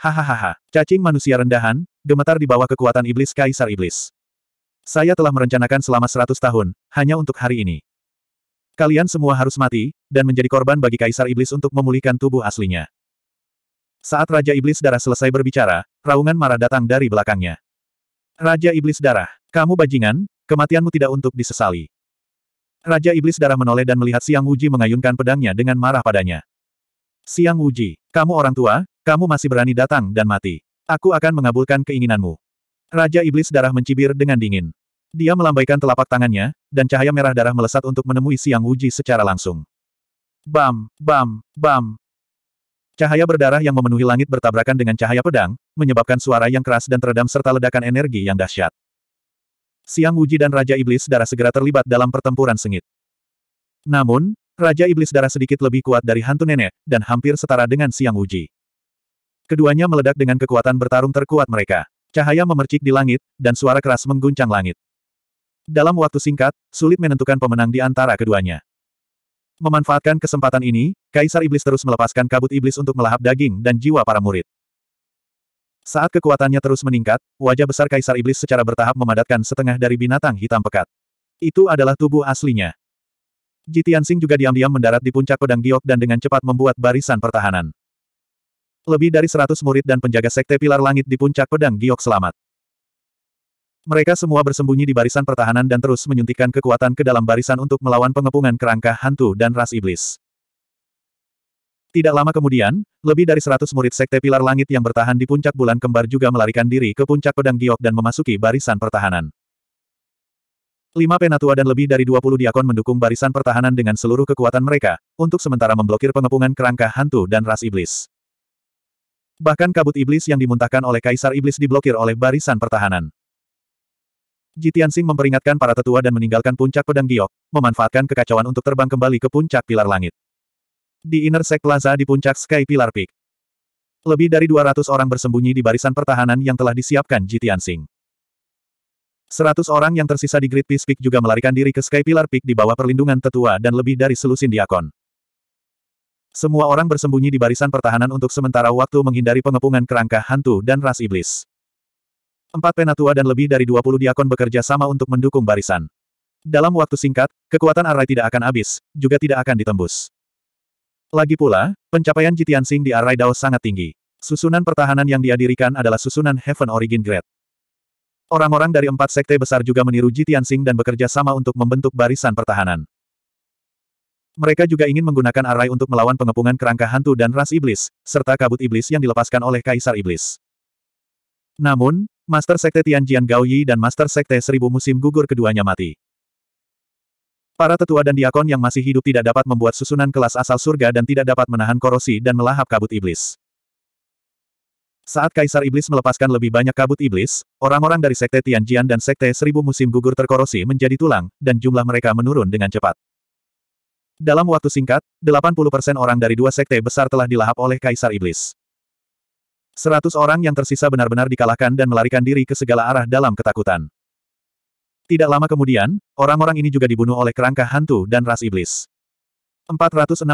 Hahaha, cacing manusia rendahan, gemetar di bawah kekuatan iblis Kaisar Iblis. Saya telah merencanakan selama seratus tahun, hanya untuk hari ini. Kalian semua harus mati, dan menjadi korban bagi Kaisar Iblis untuk memulihkan tubuh aslinya. Saat Raja Iblis Darah selesai berbicara, raungan marah datang dari belakangnya. Raja Iblis Darah, kamu bajingan, kematianmu tidak untuk disesali. Raja Iblis Darah menoleh dan melihat Siang Wuji mengayunkan pedangnya dengan marah padanya. Siang Wuji, kamu orang tua, kamu masih berani datang dan mati. Aku akan mengabulkan keinginanmu. Raja Iblis Darah mencibir dengan dingin. Dia melambaikan telapak tangannya, dan cahaya merah darah melesat untuk menemui Siang Wuji secara langsung. Bam, bam, bam. Cahaya berdarah yang memenuhi langit bertabrakan dengan cahaya pedang, menyebabkan suara yang keras dan teredam serta ledakan energi yang dahsyat. Siang Wuji dan Raja Iblis Darah segera terlibat dalam pertempuran sengit. Namun, Raja Iblis Darah sedikit lebih kuat dari hantu nenek, dan hampir setara dengan Siang Wuji. Keduanya meledak dengan kekuatan bertarung terkuat mereka. Cahaya memercik di langit, dan suara keras mengguncang langit. Dalam waktu singkat, sulit menentukan pemenang di antara keduanya. Memanfaatkan kesempatan ini, Kaisar Iblis terus melepaskan kabut iblis untuk melahap daging dan jiwa para murid. Saat kekuatannya terus meningkat, wajah besar Kaisar Iblis secara bertahap memadatkan setengah dari binatang hitam pekat. Itu adalah tubuh aslinya. Jitiansing juga diam-diam mendarat di puncak pedang giok dan dengan cepat membuat barisan pertahanan. Lebih dari seratus murid dan penjaga sekte pilar langit di puncak pedang giok selamat. Mereka semua bersembunyi di barisan pertahanan dan terus menyuntikkan kekuatan ke dalam barisan untuk melawan pengepungan kerangka hantu dan ras iblis. Tidak lama kemudian, lebih dari seratus murid Sekte Pilar Langit yang bertahan di puncak bulan kembar juga melarikan diri ke puncak pedang giok dan memasuki barisan pertahanan. Lima penatua dan lebih dari dua puluh diakon mendukung barisan pertahanan dengan seluruh kekuatan mereka, untuk sementara memblokir pengepungan kerangka hantu dan ras iblis. Bahkan kabut iblis yang dimuntahkan oleh Kaisar Iblis diblokir oleh barisan pertahanan. Jitiansing memperingatkan para tetua dan meninggalkan puncak pedang giok, memanfaatkan kekacauan untuk terbang kembali ke puncak pilar langit. Di Inner Sek Plaza di puncak Sky Pilar Peak. Lebih dari 200 orang bersembunyi di barisan pertahanan yang telah disiapkan Jitiansing. 100 orang yang tersisa di Great Peace Peak juga melarikan diri ke Sky Pilar Peak di bawah perlindungan tetua dan lebih dari selusin diakon. Semua orang bersembunyi di barisan pertahanan untuk sementara waktu menghindari pengepungan kerangka hantu dan ras iblis. Empat penatua dan lebih dari 20 diakon bekerja sama untuk mendukung barisan. Dalam waktu singkat, kekuatan Arai tidak akan habis, juga tidak akan ditembus. Lagi pula, pencapaian Jitian Sing di Araidao sangat tinggi. Susunan pertahanan yang dia dirikan adalah susunan Heaven Origin Grade. Orang-orang dari empat sekte besar juga meniru Jitian Sing dan bekerja sama untuk membentuk barisan pertahanan. Mereka juga ingin menggunakan arai untuk melawan pengepungan kerangka hantu dan ras iblis, serta kabut iblis yang dilepaskan oleh Kaisar Iblis. Namun, Master Sekte Tianjian Gaoyi dan Master Sekte Seribu Musim Gugur keduanya mati. Para tetua dan diakon yang masih hidup tidak dapat membuat susunan kelas asal surga dan tidak dapat menahan korosi dan melahap kabut iblis. Saat Kaisar Iblis melepaskan lebih banyak kabut iblis, orang-orang dari Sekte Tianjian dan Sekte Seribu Musim Gugur terkorosi menjadi tulang, dan jumlah mereka menurun dengan cepat. Dalam waktu singkat, 80% orang dari dua sekte besar telah dilahap oleh Kaisar Iblis. Seratus orang yang tersisa benar-benar dikalahkan dan melarikan diri ke segala arah dalam ketakutan. Tidak lama kemudian, orang-orang ini juga dibunuh oleh kerangka hantu dan ras iblis. 465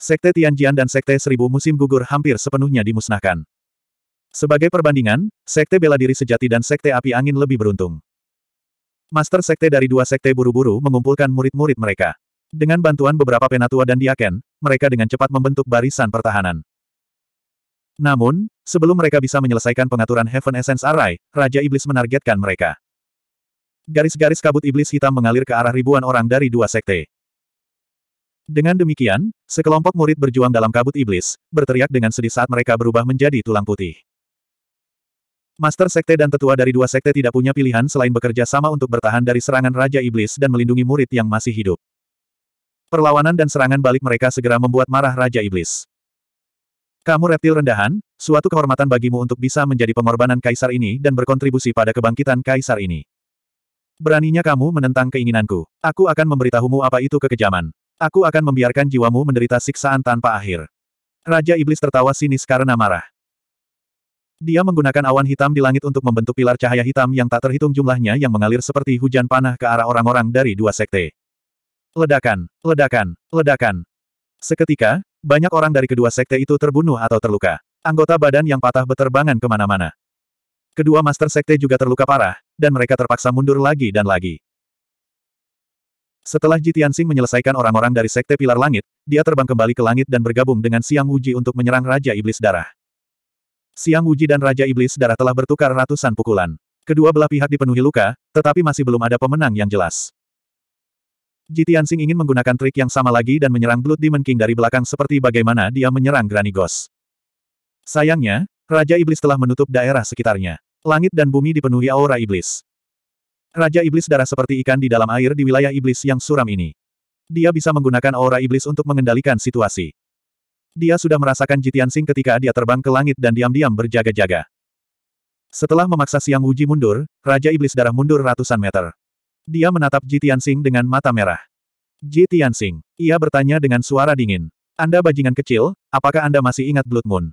Sekte Tianjian dan Sekte Seribu Musim Gugur hampir sepenuhnya dimusnahkan. Sebagai perbandingan, Sekte Bela Diri Sejati dan Sekte Api Angin lebih beruntung. Master Sekte dari dua Sekte buru-buru mengumpulkan murid-murid mereka. Dengan bantuan beberapa penatua dan diaken, mereka dengan cepat membentuk barisan pertahanan. Namun, sebelum mereka bisa menyelesaikan pengaturan Heaven Essence Array, Raja Iblis menargetkan mereka. Garis-garis kabut iblis hitam mengalir ke arah ribuan orang dari dua sekte. Dengan demikian, sekelompok murid berjuang dalam kabut iblis, berteriak dengan sedih saat mereka berubah menjadi tulang putih. Master Sekte dan tetua dari dua sekte tidak punya pilihan selain bekerja sama untuk bertahan dari serangan Raja Iblis dan melindungi murid yang masih hidup. Perlawanan dan serangan balik mereka segera membuat marah Raja Iblis. Kamu reptil rendahan, suatu kehormatan bagimu untuk bisa menjadi pengorbanan kaisar ini dan berkontribusi pada kebangkitan kaisar ini. Beraninya kamu menentang keinginanku. Aku akan memberitahumu apa itu kekejaman. Aku akan membiarkan jiwamu menderita siksaan tanpa akhir. Raja Iblis tertawa sinis karena marah. Dia menggunakan awan hitam di langit untuk membentuk pilar cahaya hitam yang tak terhitung jumlahnya yang mengalir seperti hujan panah ke arah orang-orang dari dua sekte. Ledakan, ledakan, ledakan. Seketika, banyak orang dari kedua sekte itu terbunuh atau terluka. Anggota badan yang patah beterbangan ke mana-mana. Kedua master sekte juga terluka parah, dan mereka terpaksa mundur lagi dan lagi. Setelah Jitiansing menyelesaikan orang-orang dari Sekte Pilar Langit, dia terbang kembali ke langit dan bergabung dengan Siang Wuji untuk menyerang Raja Iblis Darah. Siang Wuji dan Raja Iblis Darah telah bertukar ratusan pukulan. Kedua belah pihak dipenuhi luka, tetapi masih belum ada pemenang yang jelas. Jitiansing ingin menggunakan trik yang sama lagi dan menyerang Blood Demon King dari belakang seperti bagaimana dia menyerang Granny Ghost. Sayangnya, Raja Iblis telah menutup daerah sekitarnya. Langit dan bumi dipenuhi aura iblis. Raja Iblis darah seperti ikan di dalam air di wilayah iblis yang suram ini. Dia bisa menggunakan aura iblis untuk mengendalikan situasi. Dia sudah merasakan Jitian Sing ketika dia terbang ke langit dan diam-diam berjaga-jaga. Setelah memaksa Siang Wuji mundur, Raja Iblis darah mundur ratusan meter. Dia menatap Jitian Sing dengan mata merah. Jitian Sing. Ia bertanya dengan suara dingin. Anda bajingan kecil, apakah Anda masih ingat Blood Moon?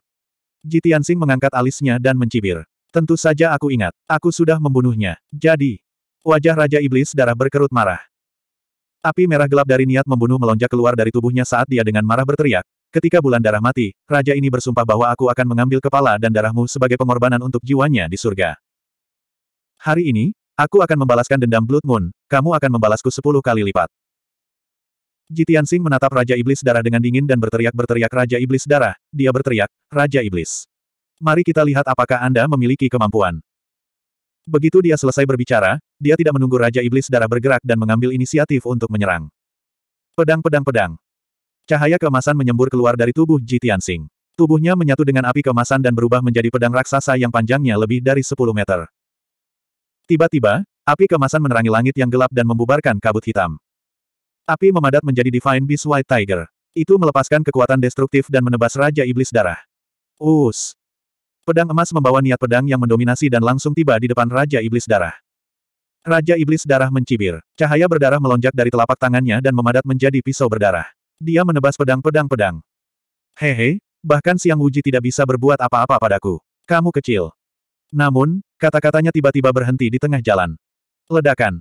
Jitian Sing mengangkat alisnya dan mencibir. Tentu saja aku ingat. Aku sudah membunuhnya. Jadi, Wajah Raja Iblis darah berkerut marah. Api merah gelap dari niat membunuh melonjak keluar dari tubuhnya saat dia dengan marah berteriak. Ketika bulan darah mati, Raja ini bersumpah bahwa aku akan mengambil kepala dan darahmu sebagai pengorbanan untuk jiwanya di surga. Hari ini, aku akan membalaskan dendam Blood Moon, kamu akan membalasku sepuluh kali lipat. Jitian Sing menatap Raja Iblis Darah dengan dingin dan berteriak-berteriak Raja Iblis Darah, dia berteriak, Raja Iblis. Mari kita lihat apakah Anda memiliki kemampuan. Begitu dia selesai berbicara, dia tidak menunggu Raja Iblis Darah bergerak dan mengambil inisiatif untuk menyerang. Pedang-pedang-pedang. Cahaya keemasan menyembur keluar dari tubuh Ji Tianxing. Tubuhnya menyatu dengan api keemasan dan berubah menjadi pedang raksasa yang panjangnya lebih dari 10 meter. Tiba-tiba, api keemasan menerangi langit yang gelap dan membubarkan kabut hitam. Api memadat menjadi Divine Beast White Tiger. Itu melepaskan kekuatan destruktif dan menebas Raja Iblis Darah. Us! Pedang emas membawa niat pedang yang mendominasi dan langsung tiba di depan Raja Iblis Darah. Raja Iblis Darah mencibir. Cahaya berdarah melonjak dari telapak tangannya dan memadat menjadi pisau berdarah. Dia menebas pedang-pedang-pedang. Hehe, bahkan Siang Wuji tidak bisa berbuat apa-apa padaku. Kamu kecil. Namun, kata-katanya tiba-tiba berhenti di tengah jalan. Ledakan.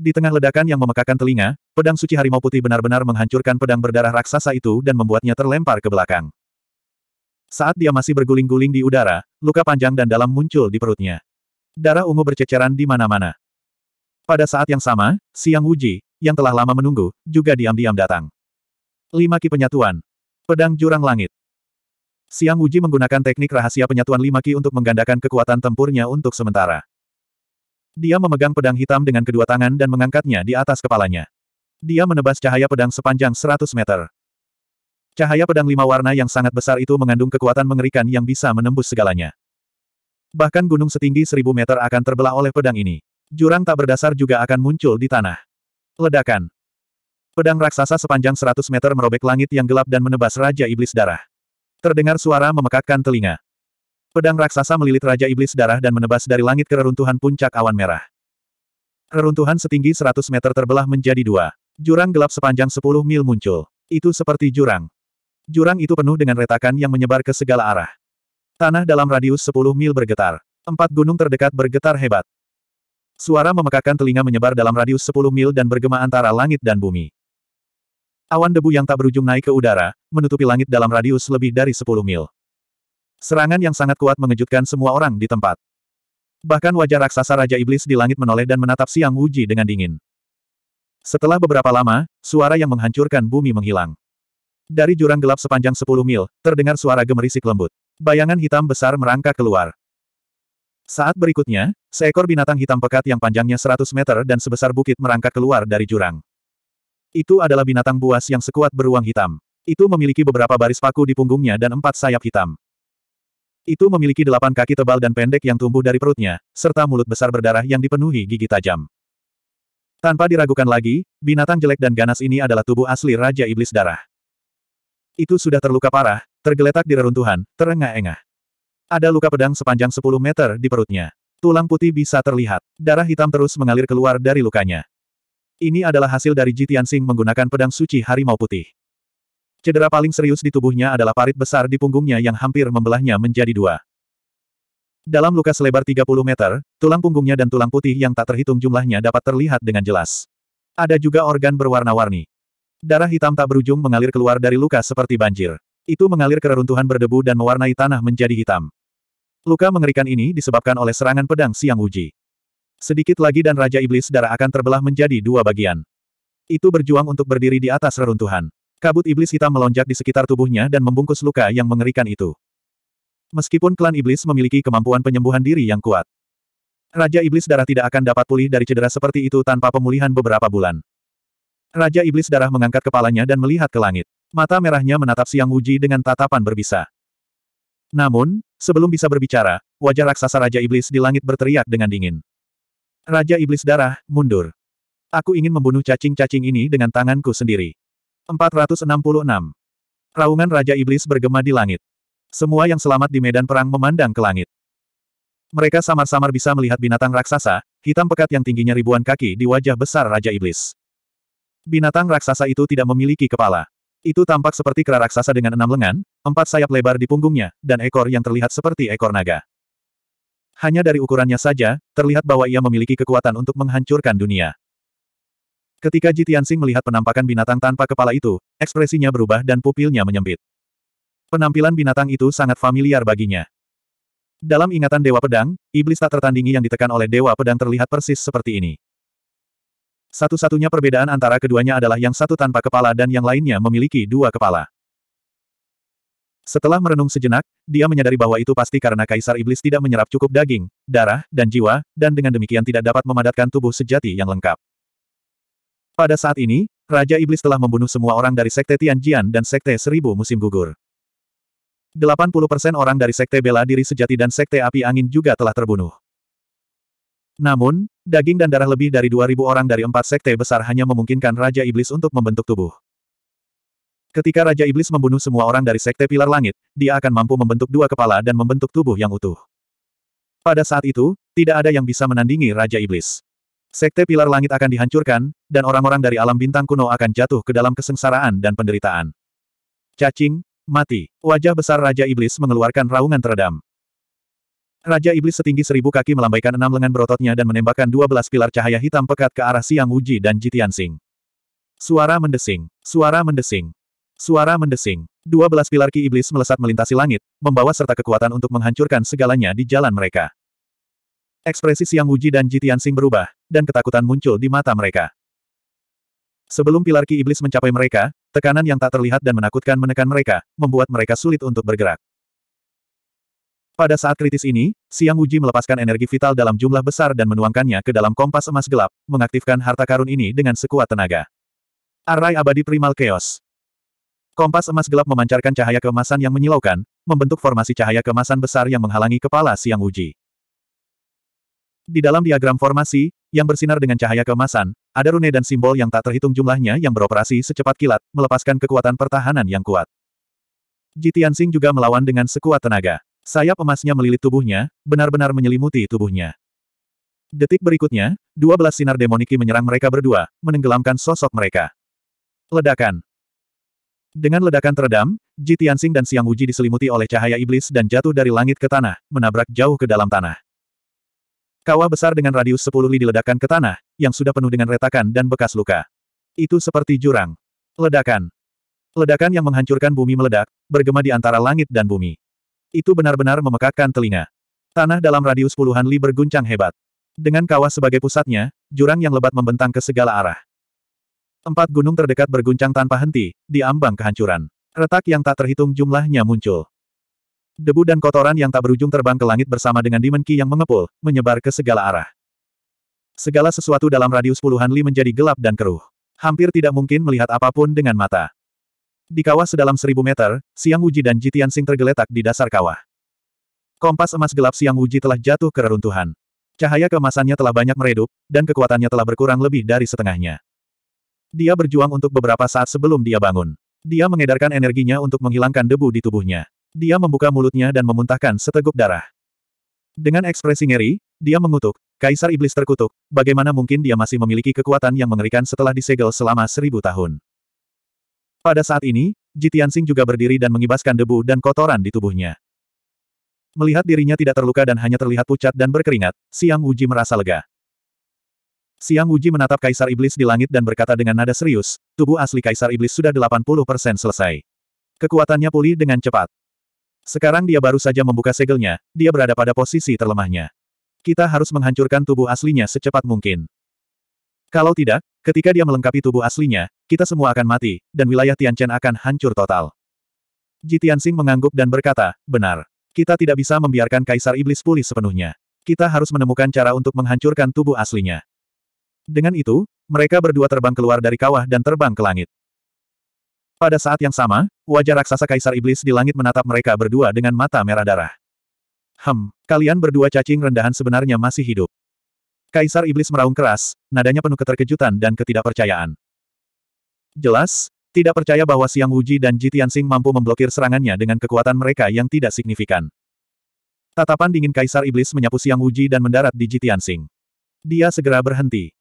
Di tengah ledakan yang memekakan telinga, pedang suci harimau putih benar-benar menghancurkan pedang berdarah raksasa itu dan membuatnya terlempar ke belakang. Saat dia masih berguling-guling di udara, luka panjang dan dalam muncul di perutnya. Darah ungu berceceran di mana-mana. Pada saat yang sama, Siang Wuji, yang telah lama menunggu, juga diam-diam datang. Lima ki penyatuan. Pedang jurang langit. Siang Wuji menggunakan teknik rahasia penyatuan lima ki untuk menggandakan kekuatan tempurnya untuk sementara. Dia memegang pedang hitam dengan kedua tangan dan mengangkatnya di atas kepalanya. Dia menebas cahaya pedang sepanjang 100 meter. Cahaya pedang lima warna yang sangat besar itu mengandung kekuatan mengerikan yang bisa menembus segalanya. Bahkan gunung setinggi seribu meter akan terbelah oleh pedang ini. Jurang tak berdasar juga akan muncul di tanah. Ledakan. Pedang raksasa sepanjang 100 meter merobek langit yang gelap dan menebas Raja Iblis Darah. Terdengar suara memekakkan telinga. Pedang raksasa melilit Raja Iblis Darah dan menebas dari langit ke reruntuhan puncak awan merah. Reruntuhan setinggi 100 meter terbelah menjadi dua. Jurang gelap sepanjang 10 mil muncul. Itu seperti jurang. Jurang itu penuh dengan retakan yang menyebar ke segala arah. Tanah dalam radius 10 mil bergetar. Empat gunung terdekat bergetar hebat. Suara memekakkan telinga menyebar dalam radius 10 mil dan bergema antara langit dan bumi. Awan debu yang tak berujung naik ke udara, menutupi langit dalam radius lebih dari 10 mil. Serangan yang sangat kuat mengejutkan semua orang di tempat. Bahkan wajah raksasa Raja Iblis di langit menoleh dan menatap Siang Wuji dengan dingin. Setelah beberapa lama, suara yang menghancurkan bumi menghilang. Dari jurang gelap sepanjang 10 mil, terdengar suara gemerisik lembut. Bayangan hitam besar merangkak keluar. Saat berikutnya, seekor binatang hitam pekat yang panjangnya 100 meter dan sebesar bukit merangkak keluar dari jurang. Itu adalah binatang buas yang sekuat beruang hitam. Itu memiliki beberapa baris paku di punggungnya dan empat sayap hitam. Itu memiliki delapan kaki tebal dan pendek yang tumbuh dari perutnya, serta mulut besar berdarah yang dipenuhi gigi tajam. Tanpa diragukan lagi, binatang jelek dan ganas ini adalah tubuh asli Raja Iblis Darah. Itu sudah terluka parah, tergeletak di reruntuhan, terengah-engah. Ada luka pedang sepanjang 10 meter di perutnya. Tulang putih bisa terlihat. Darah hitam terus mengalir keluar dari lukanya. Ini adalah hasil dari Jitiansing menggunakan pedang suci harimau putih. Cedera paling serius di tubuhnya adalah parit besar di punggungnya yang hampir membelahnya menjadi dua. Dalam luka selebar 30 meter, tulang punggungnya dan tulang putih yang tak terhitung jumlahnya dapat terlihat dengan jelas. Ada juga organ berwarna-warni. Darah hitam tak berujung mengalir keluar dari luka seperti banjir. Itu mengalir ke reruntuhan berdebu dan mewarnai tanah menjadi hitam. Luka mengerikan ini disebabkan oleh serangan pedang Siang Uji. Sedikit lagi dan Raja Iblis darah akan terbelah menjadi dua bagian. Itu berjuang untuk berdiri di atas reruntuhan. Kabut iblis hitam melonjak di sekitar tubuhnya dan membungkus luka yang mengerikan itu. Meskipun klan iblis memiliki kemampuan penyembuhan diri yang kuat. Raja Iblis Darah tidak akan dapat pulih dari cedera seperti itu tanpa pemulihan beberapa bulan. Raja Iblis Darah mengangkat kepalanya dan melihat ke langit. Mata merahnya menatap Siang Wuji dengan tatapan berbisa. Namun, sebelum bisa berbicara, wajah raksasa Raja Iblis di langit berteriak dengan dingin. Raja Iblis Darah, mundur. Aku ingin membunuh cacing-cacing ini dengan tanganku sendiri. 466. Raungan Raja Iblis bergema di langit. Semua yang selamat di medan perang memandang ke langit. Mereka samar-samar bisa melihat binatang raksasa, hitam pekat yang tingginya ribuan kaki di wajah besar Raja Iblis. Binatang raksasa itu tidak memiliki kepala. Itu tampak seperti kera raksasa dengan enam lengan, empat sayap lebar di punggungnya, dan ekor yang terlihat seperti ekor naga. Hanya dari ukurannya saja, terlihat bahwa ia memiliki kekuatan untuk menghancurkan dunia. Ketika Jitiansing melihat penampakan binatang tanpa kepala itu, ekspresinya berubah dan pupilnya menyempit. Penampilan binatang itu sangat familiar baginya. Dalam ingatan Dewa Pedang, iblis tak tertandingi yang ditekan oleh Dewa Pedang terlihat persis seperti ini. Satu-satunya perbedaan antara keduanya adalah yang satu tanpa kepala dan yang lainnya memiliki dua kepala. Setelah merenung sejenak, dia menyadari bahwa itu pasti karena Kaisar Iblis tidak menyerap cukup daging, darah, dan jiwa, dan dengan demikian tidak dapat memadatkan tubuh sejati yang lengkap. Pada saat ini, Raja Iblis telah membunuh semua orang dari Sekte Tianjian dan Sekte Seribu Musim Gugur. 80% orang dari Sekte Bela Diri Sejati dan Sekte Api Angin juga telah terbunuh. Namun, daging dan darah lebih dari 2.000 orang dari empat sekte besar hanya memungkinkan Raja Iblis untuk membentuk tubuh. Ketika Raja Iblis membunuh semua orang dari Sekte Pilar Langit, dia akan mampu membentuk dua kepala dan membentuk tubuh yang utuh. Pada saat itu, tidak ada yang bisa menandingi Raja Iblis. Sekte Pilar Langit akan dihancurkan, dan orang-orang dari alam bintang kuno akan jatuh ke dalam kesengsaraan dan penderitaan. Cacing, mati. Wajah besar Raja Iblis mengeluarkan raungan teredam. Raja Iblis setinggi seribu kaki melambaikan enam lengan berototnya dan menembakkan dua belas pilar cahaya hitam pekat ke arah Siang Wuji dan Jitiansing. Suara mendesing. Suara mendesing. Suara mendesing. Dua belas pilar ki iblis melesat melintasi langit, membawa serta kekuatan untuk menghancurkan segalanya di jalan mereka. Ekspresi Siang Wuji dan Jitiansing berubah, dan ketakutan muncul di mata mereka. Sebelum pilar ki iblis mencapai mereka, tekanan yang tak terlihat dan menakutkan menekan mereka, membuat mereka sulit untuk bergerak. Pada saat kritis ini, Siang Wuji melepaskan energi vital dalam jumlah besar dan menuangkannya ke dalam kompas emas gelap, mengaktifkan harta karun ini dengan sekuat tenaga. Arai abadi primal chaos. Kompas emas gelap memancarkan cahaya keemasan yang menyilaukan, membentuk formasi cahaya keemasan besar yang menghalangi kepala Siang Wuji. Di dalam diagram formasi, yang bersinar dengan cahaya keemasan, ada rune dan simbol yang tak terhitung jumlahnya yang beroperasi secepat kilat, melepaskan kekuatan pertahanan yang kuat. Jitian Sing juga melawan dengan sekuat tenaga. Sayap emasnya melilit tubuhnya, benar-benar menyelimuti tubuhnya. Detik berikutnya, dua belas sinar demoniki menyerang mereka berdua, menenggelamkan sosok mereka. Ledakan. Dengan ledakan teredam, Ji Tianxing dan Siang Wuji diselimuti oleh cahaya iblis dan jatuh dari langit ke tanah, menabrak jauh ke dalam tanah. Kawah besar dengan radius 10 li diledakkan ke tanah, yang sudah penuh dengan retakan dan bekas luka. Itu seperti jurang. Ledakan. Ledakan yang menghancurkan bumi meledak, bergema di antara langit dan bumi. Itu benar-benar memekakkan telinga. Tanah dalam radius puluhan li berguncang hebat. Dengan kawah sebagai pusatnya, jurang yang lebat membentang ke segala arah. Empat gunung terdekat berguncang tanpa henti, di ambang kehancuran. Retak yang tak terhitung jumlahnya muncul. Debu dan kotoran yang tak berujung terbang ke langit bersama dengan Demon yang mengepul, menyebar ke segala arah. Segala sesuatu dalam radius puluhan li menjadi gelap dan keruh. Hampir tidak mungkin melihat apa pun dengan mata. Di kawah sedalam seribu meter, Siang Wuji dan Jitian Sing tergeletak di dasar kawah. Kompas emas gelap Siang Wuji telah jatuh ke reruntuhan. Cahaya keemasannya telah banyak meredup, dan kekuatannya telah berkurang lebih dari setengahnya. Dia berjuang untuk beberapa saat sebelum dia bangun. Dia mengedarkan energinya untuk menghilangkan debu di tubuhnya. Dia membuka mulutnya dan memuntahkan seteguk darah. Dengan ekspresi ngeri, dia mengutuk, Kaisar Iblis terkutuk, bagaimana mungkin dia masih memiliki kekuatan yang mengerikan setelah disegel selama seribu tahun. Pada saat ini, Jitiansing juga berdiri dan mengibaskan debu dan kotoran di tubuhnya. Melihat dirinya tidak terluka dan hanya terlihat pucat dan berkeringat, Siang Wuji merasa lega. Siang Wuji menatap Kaisar Iblis di langit dan berkata dengan nada serius, tubuh asli Kaisar Iblis sudah 80% selesai. Kekuatannya pulih dengan cepat. Sekarang dia baru saja membuka segelnya, dia berada pada posisi terlemahnya. Kita harus menghancurkan tubuh aslinya secepat mungkin. Kalau tidak, ketika dia melengkapi tubuh aslinya, kita semua akan mati, dan wilayah Tianchen akan hancur total. Ji Tianxing mengangguk dan berkata, benar. Kita tidak bisa membiarkan Kaisar Iblis pulih sepenuhnya. Kita harus menemukan cara untuk menghancurkan tubuh aslinya. Dengan itu, mereka berdua terbang keluar dari kawah dan terbang ke langit. Pada saat yang sama, wajah raksasa Kaisar Iblis di langit menatap mereka berdua dengan mata merah darah. Hem, kalian berdua cacing rendahan sebenarnya masih hidup. Kaisar Iblis meraung keras, nadanya penuh keterkejutan dan ketidakpercayaan. Jelas, tidak percaya bahwa Siang Wuji dan Ji Tianxing mampu memblokir serangannya dengan kekuatan mereka yang tidak signifikan. Tatapan dingin Kaisar Iblis menyapu Siang Wuji dan mendarat di Ji Tianxing. Dia segera berhenti.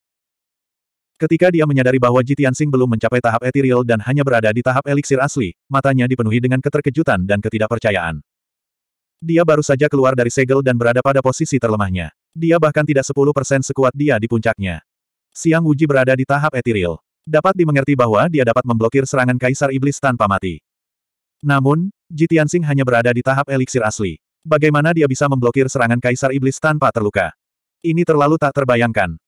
Ketika dia menyadari bahwa Ji Tianxing belum mencapai tahap etiril dan hanya berada di tahap eliksir asli, matanya dipenuhi dengan keterkejutan dan ketidakpercayaan. Dia baru saja keluar dari segel dan berada pada posisi terlemahnya. Dia bahkan tidak 10% sekuat dia di puncaknya. Siang Wuji berada di tahap etiril. Dapat dimengerti bahwa dia dapat memblokir serangan Kaisar Iblis tanpa mati. Namun, Jitiansing hanya berada di tahap eliksir asli. Bagaimana dia bisa memblokir serangan Kaisar Iblis tanpa terluka? Ini terlalu tak terbayangkan.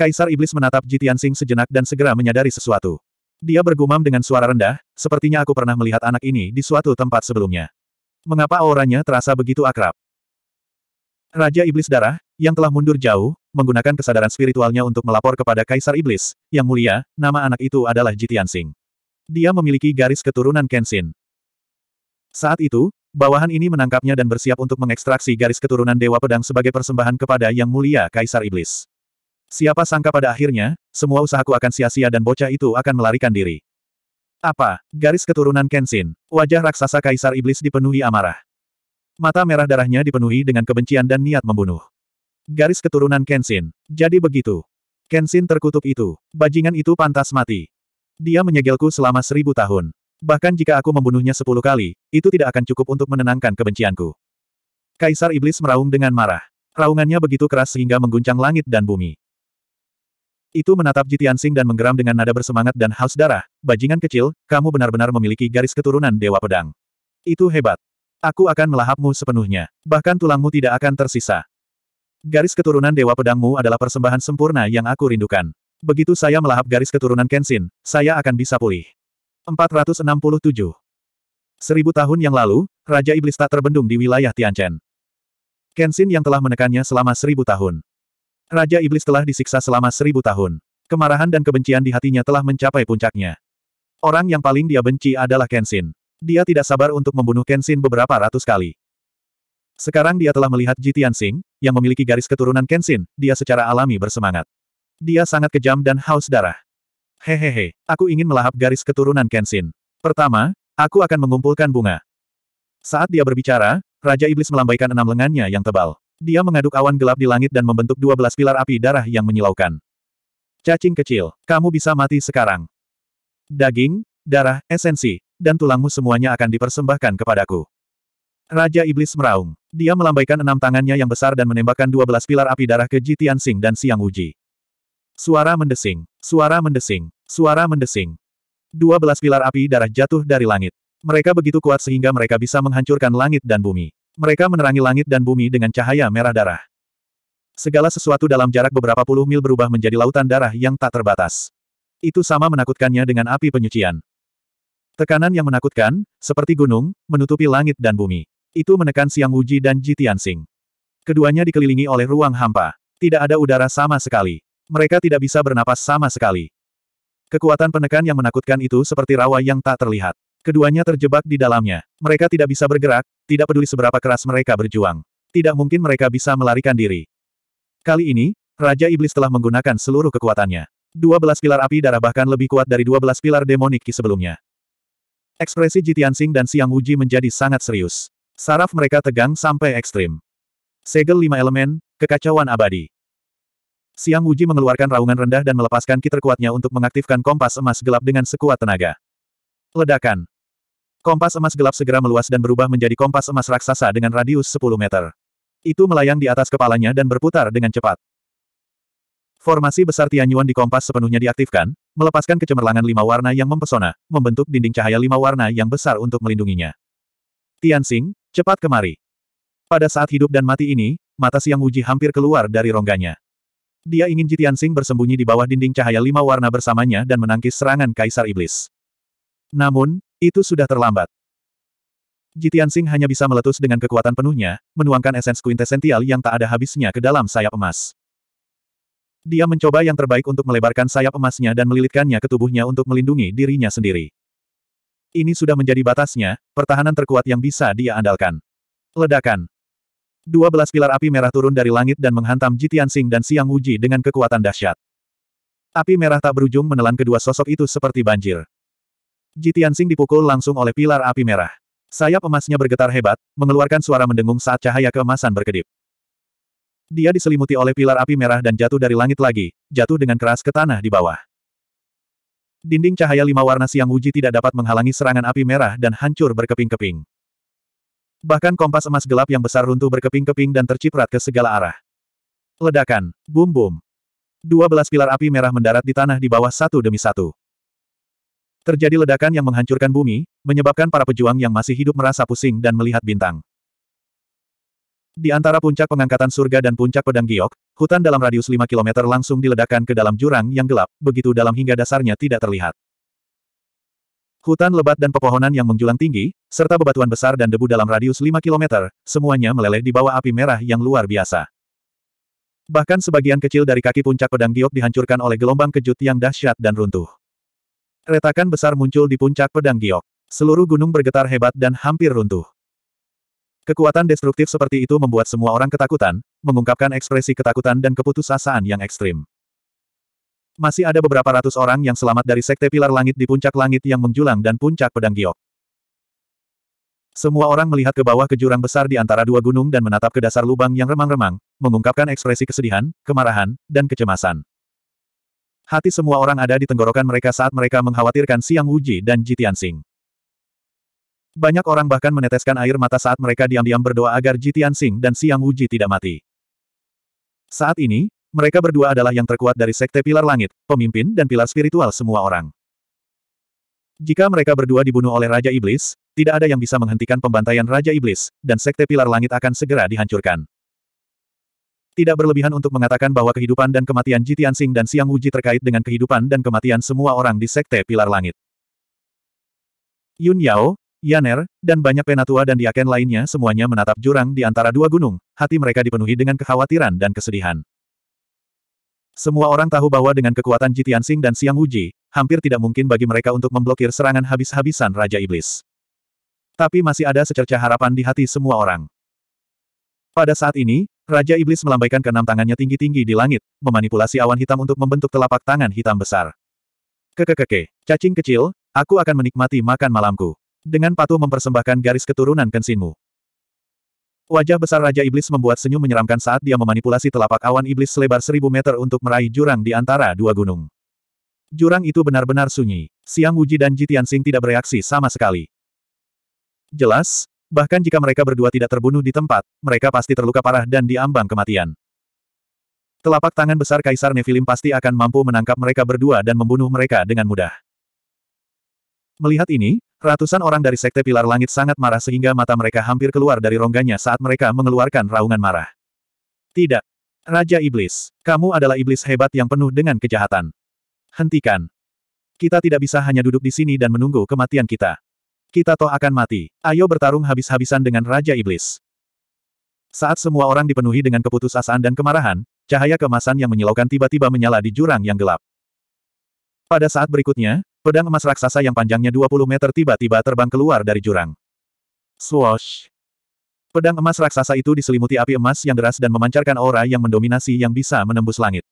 Kaisar Iblis menatap Jitiansing sejenak dan segera menyadari sesuatu. Dia bergumam dengan suara rendah, sepertinya aku pernah melihat anak ini di suatu tempat sebelumnya. Mengapa auranya terasa begitu akrab? Raja Iblis Darah, yang telah mundur jauh, menggunakan kesadaran spiritualnya untuk melapor kepada Kaisar Iblis, yang mulia, nama anak itu adalah Jitiansing. Dia memiliki garis keturunan Kenshin. Saat itu, bawahan ini menangkapnya dan bersiap untuk mengekstraksi garis keturunan Dewa Pedang sebagai persembahan kepada Yang Mulia Kaisar Iblis. Siapa sangka pada akhirnya, semua usahaku akan sia-sia dan bocah itu akan melarikan diri. Apa? Garis keturunan Kenshin. Wajah raksasa Kaisar Iblis dipenuhi amarah. Mata merah darahnya dipenuhi dengan kebencian dan niat membunuh. Garis keturunan Kenshin. Jadi begitu. Kenshin terkutuk itu. Bajingan itu pantas mati. Dia menyegelku selama seribu tahun. Bahkan jika aku membunuhnya sepuluh kali, itu tidak akan cukup untuk menenangkan kebencianku. Kaisar Iblis meraung dengan marah. Raungannya begitu keras sehingga mengguncang langit dan bumi. Itu menatap Jitiansing dan menggeram dengan nada bersemangat dan haus darah. Bajingan kecil, kamu benar-benar memiliki garis keturunan Dewa Pedang. Itu hebat. Aku akan melahapmu sepenuhnya. Bahkan tulangmu tidak akan tersisa. Garis keturunan Dewa Pedangmu adalah persembahan sempurna yang aku rindukan. Begitu saya melahap garis keturunan Kenshin, saya akan bisa pulih. 467. Seribu tahun yang lalu, Raja Iblis tak terbendung di wilayah Tianchen. Kenshin yang telah menekannya selama seribu tahun. Raja Iblis telah disiksa selama seribu tahun. Kemarahan dan kebencian di hatinya telah mencapai puncaknya. Orang yang paling dia benci adalah Kenshin. Dia tidak sabar untuk membunuh Kenshin beberapa ratus kali. Sekarang dia telah melihat Jitian Sing, yang memiliki garis keturunan Kenshin, dia secara alami bersemangat. Dia sangat kejam dan haus darah. Hehehe, aku ingin melahap garis keturunan Kenshin. Pertama, aku akan mengumpulkan bunga. Saat dia berbicara, Raja Iblis melambaikan enam lengannya yang tebal. Dia mengaduk awan gelap di langit dan membentuk dua belas pilar api darah yang menyilaukan. Cacing kecil, kamu bisa mati sekarang. Daging, darah, esensi, dan tulangmu semuanya akan dipersembahkan kepadaku. Raja Iblis meraung. Dia melambaikan enam tangannya yang besar dan menembakkan dua belas pilar api darah ke Jitian Sing dan Siang Uji. Suara mendesing, suara mendesing, suara mendesing. Dua belas pilar api darah jatuh dari langit. Mereka begitu kuat sehingga mereka bisa menghancurkan langit dan bumi. Mereka menerangi langit dan bumi dengan cahaya merah darah. Segala sesuatu dalam jarak beberapa puluh mil berubah menjadi lautan darah yang tak terbatas. Itu sama menakutkannya dengan api penyucian. Tekanan yang menakutkan, seperti gunung, menutupi langit dan bumi. Itu menekan Siang Wuji dan Jitian Sing. Keduanya dikelilingi oleh ruang hampa. Tidak ada udara sama sekali. Mereka tidak bisa bernapas sama sekali. Kekuatan penekan yang menakutkan itu seperti rawa yang tak terlihat. Keduanya terjebak di dalamnya. Mereka tidak bisa bergerak, tidak peduli seberapa keras mereka berjuang. Tidak mungkin mereka bisa melarikan diri. Kali ini, Raja Iblis telah menggunakan seluruh kekuatannya. Dua belas pilar api darah bahkan lebih kuat dari dua belas pilar demonik ki sebelumnya. Ekspresi Jitiansing dan Siang Wuji menjadi sangat serius. Saraf mereka tegang sampai ekstrim. Segel lima elemen, kekacauan abadi. Siang Wuji mengeluarkan raungan rendah dan melepaskan ki terkuatnya untuk mengaktifkan kompas emas gelap dengan sekuat tenaga. Ledakan. Kompas emas gelap segera meluas dan berubah menjadi kompas emas raksasa dengan radius 10 meter. Itu melayang di atas kepalanya dan berputar dengan cepat. Formasi besar Tianyuan di kompas sepenuhnya diaktifkan, melepaskan kecemerlangan lima warna yang mempesona, membentuk dinding cahaya lima warna yang besar untuk melindunginya. Tianxing, cepat kemari. Pada saat hidup dan mati ini, mata Siang Wuji hampir keluar dari rongganya. Dia ingin Jitiansing bersembunyi di bawah dinding cahaya lima warna bersamanya dan menangkis serangan Kaisar Iblis. Namun, itu sudah terlambat. Jitiansing hanya bisa meletus dengan kekuatan penuhnya, menuangkan esens kuintesential yang tak ada habisnya ke dalam sayap emas. Dia mencoba yang terbaik untuk melebarkan sayap emasnya dan melilitkannya ke tubuhnya untuk melindungi dirinya sendiri. Ini sudah menjadi batasnya, pertahanan terkuat yang bisa dia andalkan. Ledakan. Dua belas pilar api merah turun dari langit dan menghantam Jitian Sing dan Siang Wuji dengan kekuatan dahsyat. Api merah tak berujung menelan kedua sosok itu seperti banjir. Jitian Sing dipukul langsung oleh pilar api merah. Sayap emasnya bergetar hebat, mengeluarkan suara mendengung saat cahaya keemasan berkedip. Dia diselimuti oleh pilar api merah dan jatuh dari langit lagi, jatuh dengan keras ke tanah di bawah. Dinding cahaya lima warna siang Wuji tidak dapat menghalangi serangan api merah dan hancur berkeping-keping. Bahkan kompas emas gelap yang besar runtuh berkeping-keping dan terciprat ke segala arah. Ledakan. Bum-bum. Dua belas pilar api merah mendarat di tanah di bawah satu demi satu. Terjadi ledakan yang menghancurkan bumi, menyebabkan para pejuang yang masih hidup merasa pusing dan melihat bintang. Di antara puncak pengangkatan surga dan puncak pedang giok, hutan dalam radius 5 km langsung diledakkan ke dalam jurang yang gelap, begitu dalam hingga dasarnya tidak terlihat. Hutan lebat dan pepohonan yang menjulang tinggi, serta bebatuan besar dan debu dalam radius 5 km, semuanya meleleh di bawah api merah yang luar biasa. Bahkan sebagian kecil dari kaki puncak pedang giok dihancurkan oleh gelombang kejut yang dahsyat dan runtuh. Retakan besar muncul di puncak pedang giok. Seluruh gunung bergetar hebat dan hampir runtuh. Kekuatan destruktif seperti itu membuat semua orang ketakutan, mengungkapkan ekspresi ketakutan dan keputusasaan yang ekstrim. Masih ada beberapa ratus orang yang selamat dari Sekte Pilar Langit di puncak langit yang menjulang dan puncak pedang giok. Semua orang melihat ke bawah ke jurang besar di antara dua gunung dan menatap ke dasar lubang yang remang-remang, mengungkapkan ekspresi kesedihan, kemarahan, dan kecemasan. Hati semua orang ada di tenggorokan mereka saat mereka mengkhawatirkan Siang Wuji dan Jitian Sing. Banyak orang bahkan meneteskan air mata saat mereka diam-diam berdoa agar Jitian Sing dan Siang Wuji tidak mati. Saat ini, mereka berdua adalah yang terkuat dari Sekte Pilar Langit, pemimpin dan pilar spiritual semua orang. Jika mereka berdua dibunuh oleh Raja Iblis, tidak ada yang bisa menghentikan pembantaian Raja Iblis, dan Sekte Pilar Langit akan segera dihancurkan. Tidak berlebihan untuk mengatakan bahwa kehidupan dan kematian Jitian Sing dan Siang Wuji terkait dengan kehidupan dan kematian semua orang di Sekte Pilar Langit. Yun Yao, Yaner, dan banyak penatua dan diaken lainnya semuanya menatap jurang di antara dua gunung, hati mereka dipenuhi dengan kekhawatiran dan kesedihan. Semua orang tahu bahwa dengan kekuatan Jitiansing dan Siang Wuji, hampir tidak mungkin bagi mereka untuk memblokir serangan habis-habisan Raja Iblis. Tapi masih ada secerca harapan di hati semua orang. Pada saat ini, Raja Iblis melambaikan keenam tangannya tinggi-tinggi di langit, memanipulasi awan hitam untuk membentuk telapak tangan hitam besar. Kekekeke, cacing kecil, aku akan menikmati makan malamku. Dengan patuh mempersembahkan garis keturunan Kensinmu. Wajah besar Raja Iblis membuat senyum menyeramkan saat dia memanipulasi telapak awan iblis selebar seribu meter untuk meraih jurang di antara dua gunung. Jurang itu benar-benar sunyi. Siang Wuji dan Jitiansing tidak bereaksi sama sekali. Jelas, bahkan jika mereka berdua tidak terbunuh di tempat, mereka pasti terluka parah dan diambang kematian. Telapak tangan besar Kaisar Nephilim pasti akan mampu menangkap mereka berdua dan membunuh mereka dengan mudah. Melihat ini, Ratusan orang dari Sekte Pilar Langit sangat marah sehingga mata mereka hampir keluar dari rongganya saat mereka mengeluarkan raungan marah. Tidak. Raja Iblis, kamu adalah iblis hebat yang penuh dengan kejahatan. Hentikan. Kita tidak bisa hanya duduk di sini dan menunggu kematian kita. Kita toh akan mati. Ayo bertarung habis-habisan dengan Raja Iblis. Saat semua orang dipenuhi dengan keputusasaan dan kemarahan, cahaya kemasan yang menyilaukan tiba-tiba menyala di jurang yang gelap. Pada saat berikutnya, Pedang emas raksasa yang panjangnya 20 meter tiba-tiba terbang keluar dari jurang. Swoosh! Pedang emas raksasa itu diselimuti api emas yang deras dan memancarkan aura yang mendominasi yang bisa menembus langit.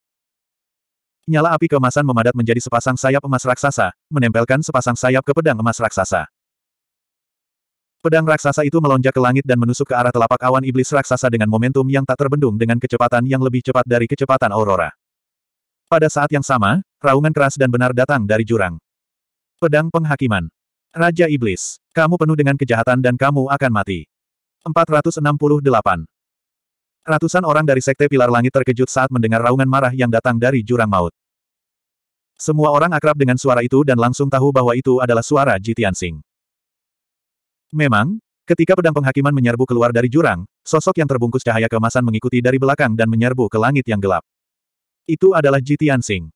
Nyala api keemasan memadat menjadi sepasang sayap emas raksasa, menempelkan sepasang sayap ke pedang emas raksasa. Pedang raksasa itu melonjak ke langit dan menusuk ke arah telapak awan iblis raksasa dengan momentum yang tak terbendung dengan kecepatan yang lebih cepat dari kecepatan aurora. Pada saat yang sama, raungan keras dan benar datang dari jurang. Pedang Penghakiman. Raja Iblis, kamu penuh dengan kejahatan dan kamu akan mati. 468. Ratusan orang dari Sekte Pilar Langit terkejut saat mendengar raungan marah yang datang dari jurang maut. Semua orang akrab dengan suara itu dan langsung tahu bahwa itu adalah suara Jitiansing. Memang, ketika pedang penghakiman menyerbu keluar dari jurang, sosok yang terbungkus cahaya kemasan mengikuti dari belakang dan menyerbu ke langit yang gelap. Itu adalah Jitiansing.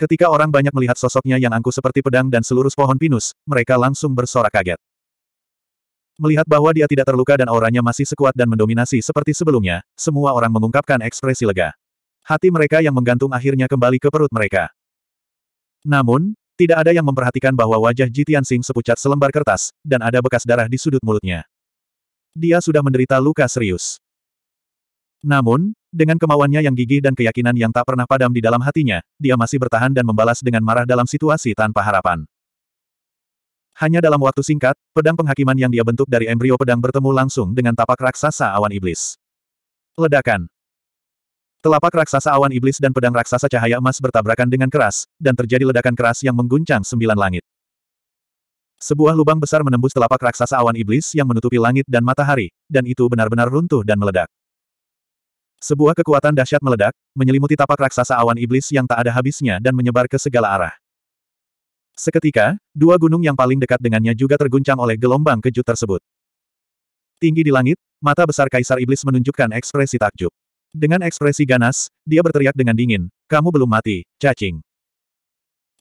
Ketika orang banyak melihat sosoknya yang angkuh seperti pedang dan seluruh pohon pinus, mereka langsung bersorak kaget. Melihat bahwa dia tidak terluka dan auranya masih sekuat dan mendominasi seperti sebelumnya, semua orang mengungkapkan ekspresi lega. Hati mereka yang menggantung akhirnya kembali ke perut mereka. Namun, tidak ada yang memperhatikan bahwa wajah Jitian Sing sepucat selembar kertas, dan ada bekas darah di sudut mulutnya. Dia sudah menderita luka serius. Namun, dengan kemauannya yang gigih dan keyakinan yang tak pernah padam di dalam hatinya, dia masih bertahan dan membalas dengan marah dalam situasi tanpa harapan. Hanya dalam waktu singkat, pedang penghakiman yang dia bentuk dari embrio pedang bertemu langsung dengan tapak raksasa awan iblis. Ledakan. Telapak raksasa awan iblis dan pedang raksasa cahaya emas bertabrakan dengan keras, dan terjadi ledakan keras yang mengguncang sembilan langit. Sebuah lubang besar menembus telapak raksasa awan iblis yang menutupi langit dan matahari, dan itu benar-benar runtuh dan meledak. Sebuah kekuatan dahsyat meledak, menyelimuti tapak raksasa awan iblis yang tak ada habisnya dan menyebar ke segala arah. Seketika, dua gunung yang paling dekat dengannya juga terguncang oleh gelombang kejut tersebut. Tinggi di langit, mata besar Kaisar Iblis menunjukkan ekspresi takjub. Dengan ekspresi ganas, dia berteriak dengan dingin, kamu belum mati, cacing.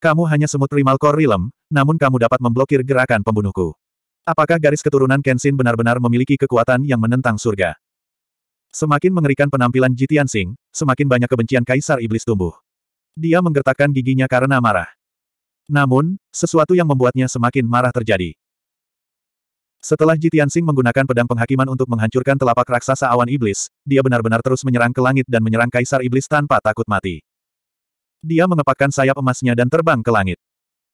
Kamu hanya semut primal core realm, namun kamu dapat memblokir gerakan pembunuhku. Apakah garis keturunan Kenshin benar-benar memiliki kekuatan yang menentang surga? Semakin mengerikan penampilan Jitian Sing, semakin banyak kebencian Kaisar Iblis tumbuh. Dia menggertakkan giginya karena marah. Namun, sesuatu yang membuatnya semakin marah terjadi. Setelah Jitian Sing menggunakan pedang penghakiman untuk menghancurkan telapak raksasa awan iblis, dia benar-benar terus menyerang ke langit dan menyerang Kaisar Iblis tanpa takut mati. Dia mengepakkan sayap emasnya dan terbang ke langit.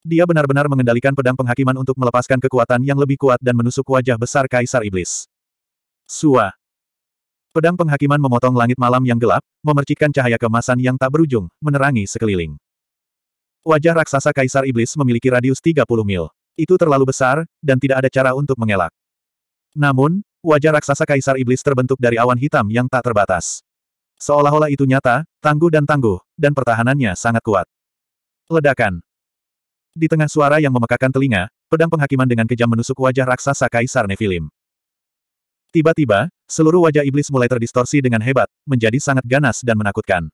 Dia benar-benar mengendalikan pedang penghakiman untuk melepaskan kekuatan yang lebih kuat dan menusuk wajah besar Kaisar Iblis. Sua. Pedang penghakiman memotong langit malam yang gelap, memercikkan cahaya kemasan yang tak berujung, menerangi sekeliling. Wajah raksasa Kaisar Iblis memiliki radius 30 mil. Itu terlalu besar, dan tidak ada cara untuk mengelak. Namun, wajah raksasa Kaisar Iblis terbentuk dari awan hitam yang tak terbatas. Seolah-olah itu nyata, tangguh dan tangguh, dan pertahanannya sangat kuat. Ledakan. Di tengah suara yang memekakan telinga, pedang penghakiman dengan kejam menusuk wajah raksasa Kaisar Nephilim. Tiba-tiba, seluruh wajah iblis mulai terdistorsi dengan hebat, menjadi sangat ganas dan menakutkan.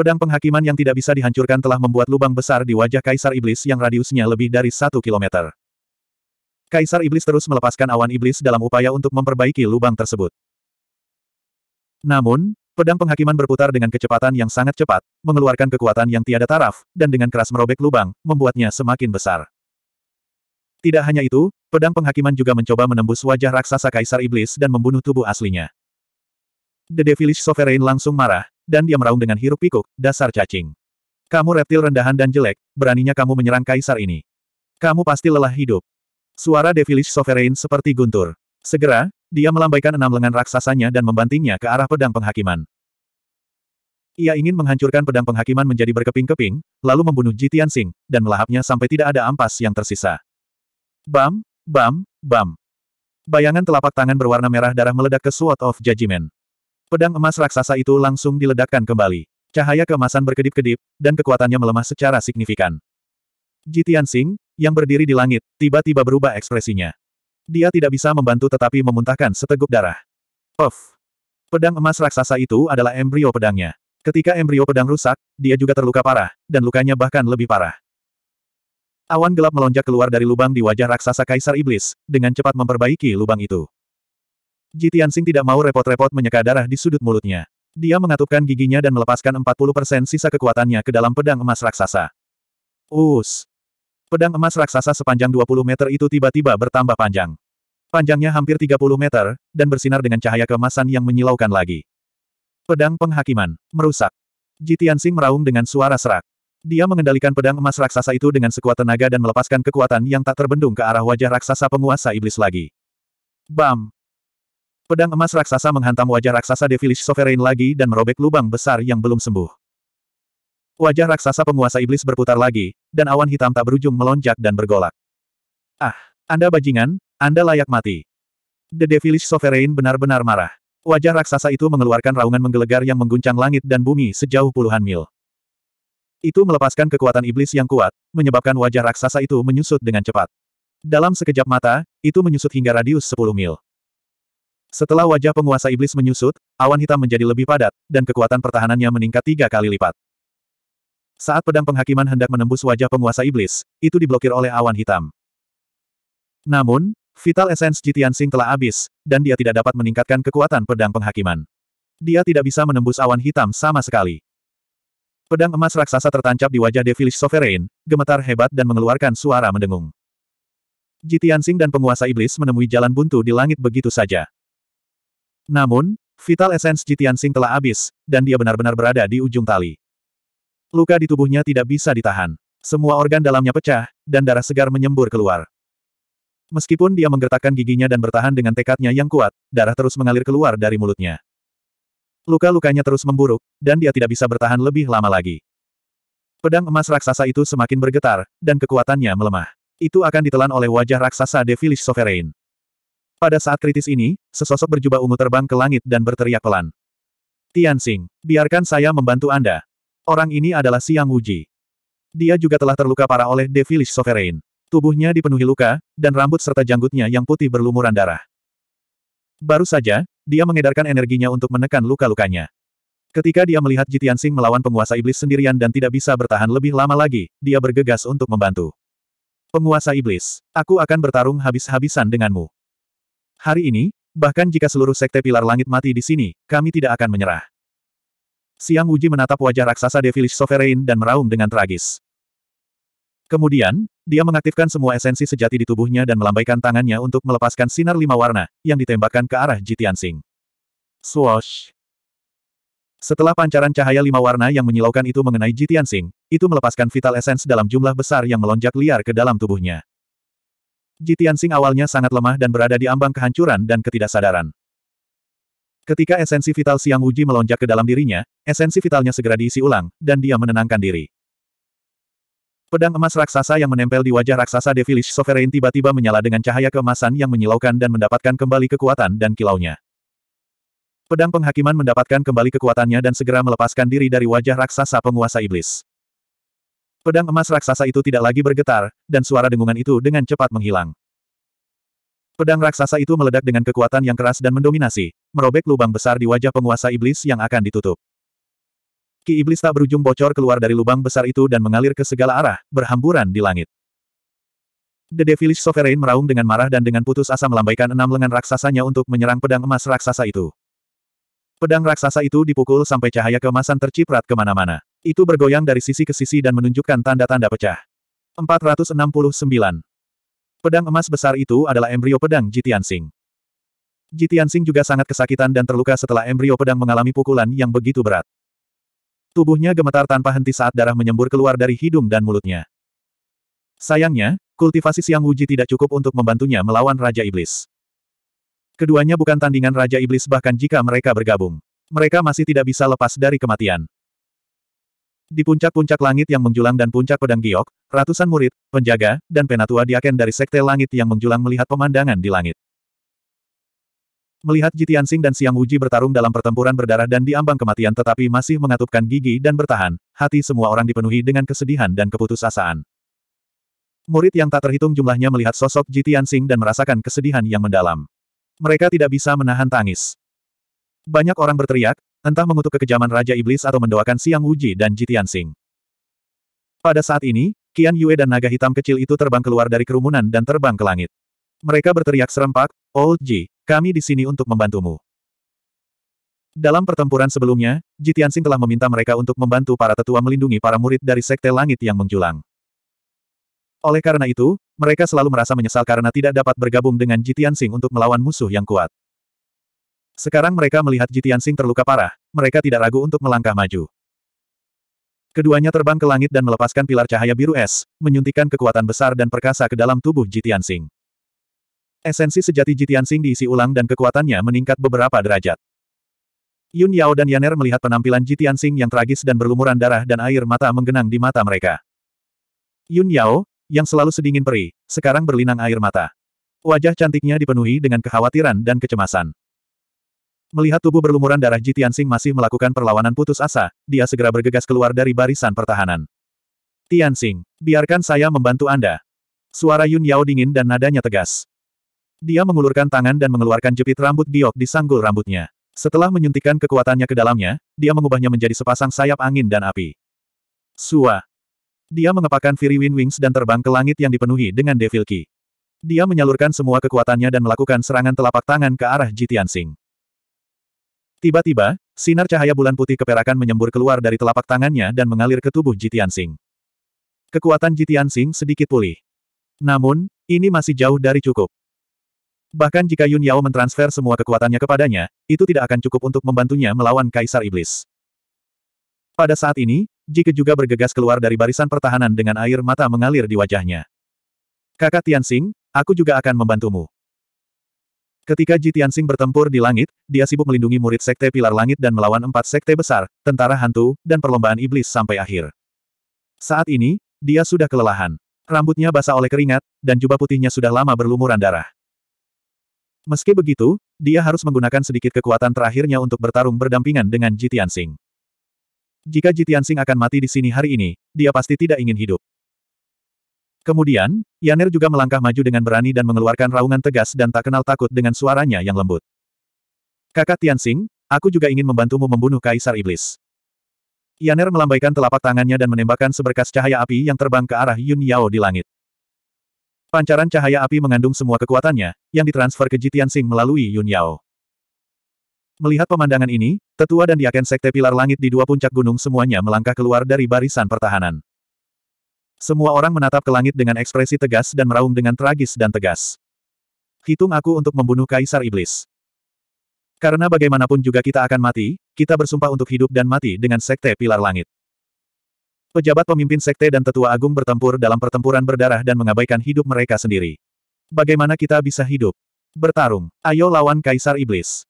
Pedang penghakiman yang tidak bisa dihancurkan telah membuat lubang besar di wajah Kaisar Iblis yang radiusnya lebih dari satu kilometer. Kaisar Iblis terus melepaskan awan iblis dalam upaya untuk memperbaiki lubang tersebut. Namun, pedang penghakiman berputar dengan kecepatan yang sangat cepat, mengeluarkan kekuatan yang tiada taraf, dan dengan keras merobek lubang, membuatnya semakin besar. Tidak hanya itu, pedang penghakiman juga mencoba menembus wajah raksasa Kaisar Iblis dan membunuh tubuh aslinya. The Devilish Sovereign langsung marah, dan dia meraung dengan hiruk pikuk, dasar cacing. Kamu reptil rendahan dan jelek, beraninya kamu menyerang Kaisar ini. Kamu pasti lelah hidup. Suara Devilish Sovereign seperti guntur. Segera, dia melambaikan enam lengan raksasanya dan membantingnya ke arah pedang penghakiman. Ia ingin menghancurkan pedang penghakiman menjadi berkeping-keping, lalu membunuh Ji Tianxing, dan melahapnya sampai tidak ada ampas yang tersisa. Bam, bam, bam. Bayangan telapak tangan berwarna merah darah meledak ke Sword of Judgment. Pedang emas raksasa itu langsung diledakkan kembali. Cahaya keemasan berkedip-kedip, dan kekuatannya melemah secara signifikan. Ji Tianxing, yang berdiri di langit, tiba-tiba berubah ekspresinya. Dia tidak bisa membantu tetapi memuntahkan seteguk darah. Puff. Pedang emas raksasa itu adalah embrio pedangnya. Ketika embrio pedang rusak, dia juga terluka parah, dan lukanya bahkan lebih parah. Awan gelap melonjak keluar dari lubang di wajah raksasa Kaisar Iblis, dengan cepat memperbaiki lubang itu. Jitiansing tidak mau repot-repot menyeka darah di sudut mulutnya. Dia mengatupkan giginya dan melepaskan 40% sisa kekuatannya ke dalam pedang emas raksasa. Us! Pedang emas raksasa sepanjang 20 meter itu tiba-tiba bertambah panjang. Panjangnya hampir 30 meter, dan bersinar dengan cahaya keemasan yang menyilaukan lagi. Pedang penghakiman, merusak. Jitiansing meraung dengan suara serak. Dia mengendalikan pedang emas raksasa itu dengan sekuat tenaga dan melepaskan kekuatan yang tak terbendung ke arah wajah raksasa penguasa iblis lagi. Bam! Pedang emas raksasa menghantam wajah raksasa Devilish Sovereign lagi dan merobek lubang besar yang belum sembuh. Wajah raksasa penguasa iblis berputar lagi, dan awan hitam tak berujung melonjak dan bergolak. Ah, Anda bajingan, Anda layak mati. The Devilish Sovereign benar-benar marah. Wajah raksasa itu mengeluarkan raungan menggelegar yang mengguncang langit dan bumi sejauh puluhan mil. Itu melepaskan kekuatan iblis yang kuat, menyebabkan wajah raksasa itu menyusut dengan cepat. Dalam sekejap mata, itu menyusut hingga radius 10 mil. Setelah wajah penguasa iblis menyusut, awan hitam menjadi lebih padat, dan kekuatan pertahanannya meningkat tiga kali lipat. Saat pedang penghakiman hendak menembus wajah penguasa iblis, itu diblokir oleh awan hitam. Namun, Vital Essence Jitiansing telah habis, dan dia tidak dapat meningkatkan kekuatan pedang penghakiman. Dia tidak bisa menembus awan hitam sama sekali. Pedang emas raksasa tertancap di wajah Devilish Sovereign, gemetar hebat dan mengeluarkan suara mendengung. Jitiansing dan penguasa iblis menemui jalan buntu di langit begitu saja. Namun, Vital Essence Jitiansing telah habis, dan dia benar-benar berada di ujung tali. Luka di tubuhnya tidak bisa ditahan. Semua organ dalamnya pecah, dan darah segar menyembur keluar. Meskipun dia menggertakkan giginya dan bertahan dengan tekadnya yang kuat, darah terus mengalir keluar dari mulutnya. Luka-lukanya terus memburuk, dan dia tidak bisa bertahan lebih lama lagi. Pedang emas raksasa itu semakin bergetar, dan kekuatannya melemah. Itu akan ditelan oleh wajah raksasa Devilish Sovereign. Pada saat kritis ini, sesosok berjubah ungu terbang ke langit dan berteriak pelan. Tianxing, biarkan saya membantu Anda. Orang ini adalah Siang Wuji. Dia juga telah terluka parah oleh Devilish Sovereign. Tubuhnya dipenuhi luka, dan rambut serta janggutnya yang putih berlumuran darah. Baru saja, dia mengedarkan energinya untuk menekan luka-lukanya. Ketika dia melihat Jitiansing melawan penguasa iblis sendirian dan tidak bisa bertahan lebih lama lagi, dia bergegas untuk membantu. Penguasa iblis, aku akan bertarung habis-habisan denganmu. Hari ini, bahkan jika seluruh sekte pilar langit mati di sini, kami tidak akan menyerah. Siang Wuji menatap wajah raksasa Devilish Sovereign dan meraung dengan tragis. Kemudian, dia mengaktifkan semua esensi sejati di tubuhnya dan melambaikan tangannya untuk melepaskan sinar lima warna, yang ditembakkan ke arah Jitiansing. Swoosh! Setelah pancaran cahaya lima warna yang menyilaukan itu mengenai Jitiansing, itu melepaskan vital essence dalam jumlah besar yang melonjak liar ke dalam tubuhnya. Jitiansing awalnya sangat lemah dan berada di ambang kehancuran dan ketidaksadaran. Ketika esensi vital Siang Wuji melonjak ke dalam dirinya, esensi vitalnya segera diisi ulang, dan dia menenangkan diri. Pedang emas raksasa yang menempel di wajah raksasa Devilish Sovereign tiba-tiba menyala dengan cahaya keemasan yang menyilaukan dan mendapatkan kembali kekuatan dan kilaunya. Pedang penghakiman mendapatkan kembali kekuatannya dan segera melepaskan diri dari wajah raksasa penguasa iblis. Pedang emas raksasa itu tidak lagi bergetar, dan suara dengungan itu dengan cepat menghilang. Pedang raksasa itu meledak dengan kekuatan yang keras dan mendominasi, merobek lubang besar di wajah penguasa iblis yang akan ditutup. Ki iblis tak berujung bocor keluar dari lubang besar itu dan mengalir ke segala arah, berhamburan di langit. The Devilish Sovereign meraung dengan marah dan dengan putus asa melambaikan enam lengan raksasanya untuk menyerang pedang emas raksasa itu. Pedang raksasa itu dipukul sampai cahaya keemasan terciprat ke mana-mana. Itu bergoyang dari sisi ke sisi dan menunjukkan tanda-tanda pecah. 469. Pedang emas besar itu adalah embrio pedang Jitiansing. Jitiansing juga sangat kesakitan dan terluka setelah embrio pedang mengalami pukulan yang begitu berat. Tubuhnya gemetar tanpa henti saat darah menyembur keluar dari hidung dan mulutnya. Sayangnya, kultivasi Siang Wuji tidak cukup untuk membantunya melawan Raja Iblis. Keduanya bukan tandingan Raja Iblis bahkan jika mereka bergabung. Mereka masih tidak bisa lepas dari kematian. Di puncak-puncak langit yang menjulang dan puncak pedang giok, ratusan murid, penjaga, dan penatua diaken dari sekte langit yang menjulang melihat pemandangan di langit. Melihat Jitiansing dan Siang Wuji bertarung dalam pertempuran berdarah dan diambang kematian tetapi masih mengatupkan gigi dan bertahan, hati semua orang dipenuhi dengan kesedihan dan keputusasaan. Murid yang tak terhitung jumlahnya melihat sosok Jitiansing dan merasakan kesedihan yang mendalam. Mereka tidak bisa menahan tangis. Banyak orang berteriak, entah mengutuk kekejaman Raja Iblis atau mendoakan Siang Wuji dan Jitian Sing. Pada saat ini, Qian Yue dan naga hitam kecil itu terbang keluar dari kerumunan dan terbang ke langit. Mereka berteriak serempak, Old Ji, kami di sini untuk membantumu. Dalam pertempuran sebelumnya, Jitian Sing telah meminta mereka untuk membantu para tetua melindungi para murid dari Sekte Langit yang menjulang. Oleh karena itu, mereka selalu merasa menyesal karena tidak dapat bergabung dengan Jitiansing untuk melawan musuh yang kuat. Sekarang mereka melihat Jitiansing terluka parah, mereka tidak ragu untuk melangkah maju. Keduanya terbang ke langit dan melepaskan pilar cahaya biru es, menyuntikkan kekuatan besar dan perkasa ke dalam tubuh Jitiansing. Esensi sejati Jitiansing diisi ulang dan kekuatannya meningkat beberapa derajat. Yun Yao dan Yaner melihat penampilan Jitiansing yang tragis dan berlumuran darah dan air mata menggenang di mata mereka. Yun Yao, yang selalu sedingin peri, sekarang berlinang air mata. Wajah cantiknya dipenuhi dengan kekhawatiran dan kecemasan. Melihat tubuh berlumuran darah Ji Tianxing masih melakukan perlawanan putus asa, dia segera bergegas keluar dari barisan pertahanan. Tianxing, biarkan saya membantu Anda. Suara Yun Yao dingin dan nadanya tegas. Dia mengulurkan tangan dan mengeluarkan jepit rambut giok di sanggul rambutnya. Setelah menyuntikkan kekuatannya ke dalamnya, dia mengubahnya menjadi sepasang sayap angin dan api. Sua. Dia mengepakkan Fury Wind Wings dan terbang ke langit yang dipenuhi dengan Devil Key. Dia menyalurkan semua kekuatannya dan melakukan serangan telapak tangan ke arah Jitiansing. Tiba-tiba, sinar cahaya bulan putih keperakan menyembur keluar dari telapak tangannya dan mengalir ke tubuh Jitiansing. Kekuatan Jitiansing sedikit pulih. Namun, ini masih jauh dari cukup. Bahkan jika Yun Yao mentransfer semua kekuatannya kepadanya, itu tidak akan cukup untuk membantunya melawan Kaisar Iblis. Pada saat ini, Jike juga bergegas keluar dari barisan pertahanan dengan air mata mengalir di wajahnya. Kakak Tianxing, aku juga akan membantumu. Ketika Ji Tianxing bertempur di langit, dia sibuk melindungi murid Sekte Pilar Langit dan melawan empat sekte besar, tentara hantu, dan perlombaan iblis sampai akhir. Saat ini, dia sudah kelelahan. Rambutnya basah oleh keringat, dan jubah putihnya sudah lama berlumuran darah. Meski begitu, dia harus menggunakan sedikit kekuatan terakhirnya untuk bertarung berdampingan dengan Ji Tianxing. Jika Jitiansing akan mati di sini hari ini, dia pasti tidak ingin hidup. Kemudian, Yaner juga melangkah maju dengan berani dan mengeluarkan raungan tegas dan tak kenal takut dengan suaranya yang lembut. Kakak Tianxing, aku juga ingin membantumu membunuh Kaisar Iblis. Yaner melambaikan telapak tangannya dan menembakkan seberkas cahaya api yang terbang ke arah Yun Yao di langit. Pancaran cahaya api mengandung semua kekuatannya, yang ditransfer ke Jitiansing melalui Yun Yao. Melihat pemandangan ini, tetua dan diaken sekte pilar langit di dua puncak gunung semuanya melangkah keluar dari barisan pertahanan. Semua orang menatap ke langit dengan ekspresi tegas dan meraung dengan tragis dan tegas. Hitung aku untuk membunuh Kaisar Iblis. Karena bagaimanapun juga kita akan mati, kita bersumpah untuk hidup dan mati dengan sekte pilar langit. Pejabat pemimpin sekte dan tetua agung bertempur dalam pertempuran berdarah dan mengabaikan hidup mereka sendiri. Bagaimana kita bisa hidup? Bertarung. Ayo lawan Kaisar Iblis.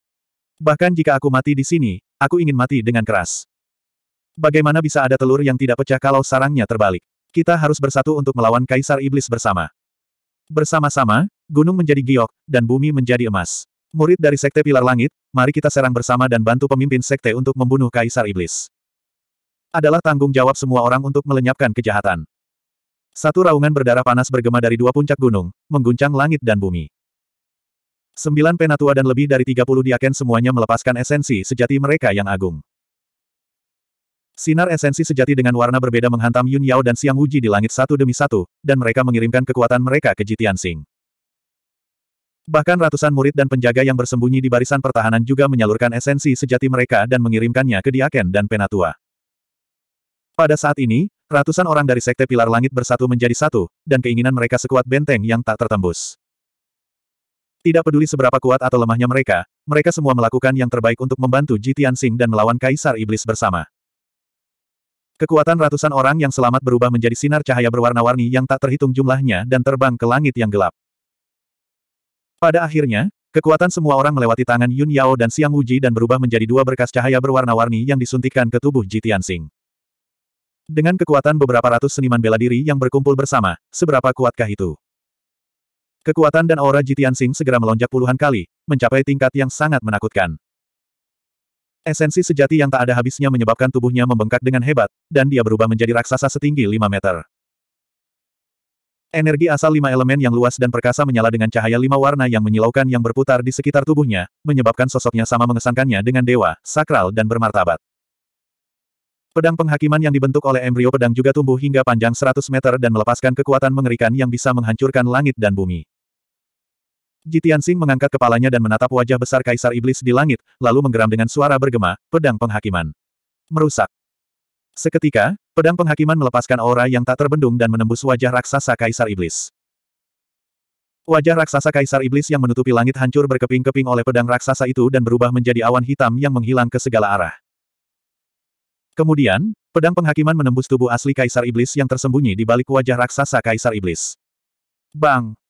Bahkan jika aku mati di sini, aku ingin mati dengan keras. Bagaimana bisa ada telur yang tidak pecah kalau sarangnya terbalik? Kita harus bersatu untuk melawan Kaisar Iblis bersama. Bersama-sama, gunung menjadi giok, dan bumi menjadi emas. Murid dari Sekte Pilar Langit, mari kita serang bersama dan bantu pemimpin Sekte untuk membunuh Kaisar Iblis. Adalah tanggung jawab semua orang untuk melenyapkan kejahatan. Satu raungan berdarah panas bergema dari dua puncak gunung, mengguncang langit dan bumi. Sembilan penatua dan lebih dari tiga puluh diaken semuanya melepaskan esensi sejati mereka yang agung. Sinar esensi sejati dengan warna berbeda menghantam Yun Yao dan Xiang Wuji di langit satu demi satu, dan mereka mengirimkan kekuatan mereka ke Jitian Sing. Bahkan ratusan murid dan penjaga yang bersembunyi di barisan pertahanan juga menyalurkan esensi sejati mereka dan mengirimkannya ke Diaken dan Penatua. Pada saat ini, ratusan orang dari Sekte Pilar Langit bersatu menjadi satu, dan keinginan mereka sekuat benteng yang tak tertembus. Tidak peduli seberapa kuat atau lemahnya mereka, mereka semua melakukan yang terbaik untuk membantu Jitian Sing dan melawan Kaisar Iblis bersama. Kekuatan ratusan orang yang selamat berubah menjadi sinar cahaya berwarna-warni yang tak terhitung jumlahnya dan terbang ke langit yang gelap. Pada akhirnya, kekuatan semua orang melewati tangan Yun Yao dan Xiang Wuji dan berubah menjadi dua berkas cahaya berwarna-warni yang disuntikkan ke tubuh Ji Tianxing. Dengan kekuatan beberapa ratus seniman bela diri yang berkumpul bersama, seberapa kuatkah itu? Kekuatan dan aura Ji Tianxing segera melonjak puluhan kali, mencapai tingkat yang sangat menakutkan. Esensi sejati yang tak ada habisnya menyebabkan tubuhnya membengkak dengan hebat, dan dia berubah menjadi raksasa setinggi 5 meter. Energi asal lima elemen yang luas dan perkasa menyala dengan cahaya lima warna yang menyilaukan yang berputar di sekitar tubuhnya, menyebabkan sosoknya sama mengesankannya dengan dewa, sakral dan bermartabat. Pedang penghakiman yang dibentuk oleh embrio pedang juga tumbuh hingga panjang 100 meter dan melepaskan kekuatan mengerikan yang bisa menghancurkan langit dan bumi. Jitiansing mengangkat kepalanya dan menatap wajah besar Kaisar Iblis di langit, lalu menggeram dengan suara bergema, pedang penghakiman. Merusak. Seketika, pedang penghakiman melepaskan aura yang tak terbendung dan menembus wajah raksasa Kaisar Iblis. Wajah raksasa Kaisar Iblis yang menutupi langit hancur berkeping-keping oleh pedang raksasa itu dan berubah menjadi awan hitam yang menghilang ke segala arah. Kemudian, pedang penghakiman menembus tubuh asli Kaisar Iblis yang tersembunyi di balik wajah raksasa Kaisar Iblis. Bang!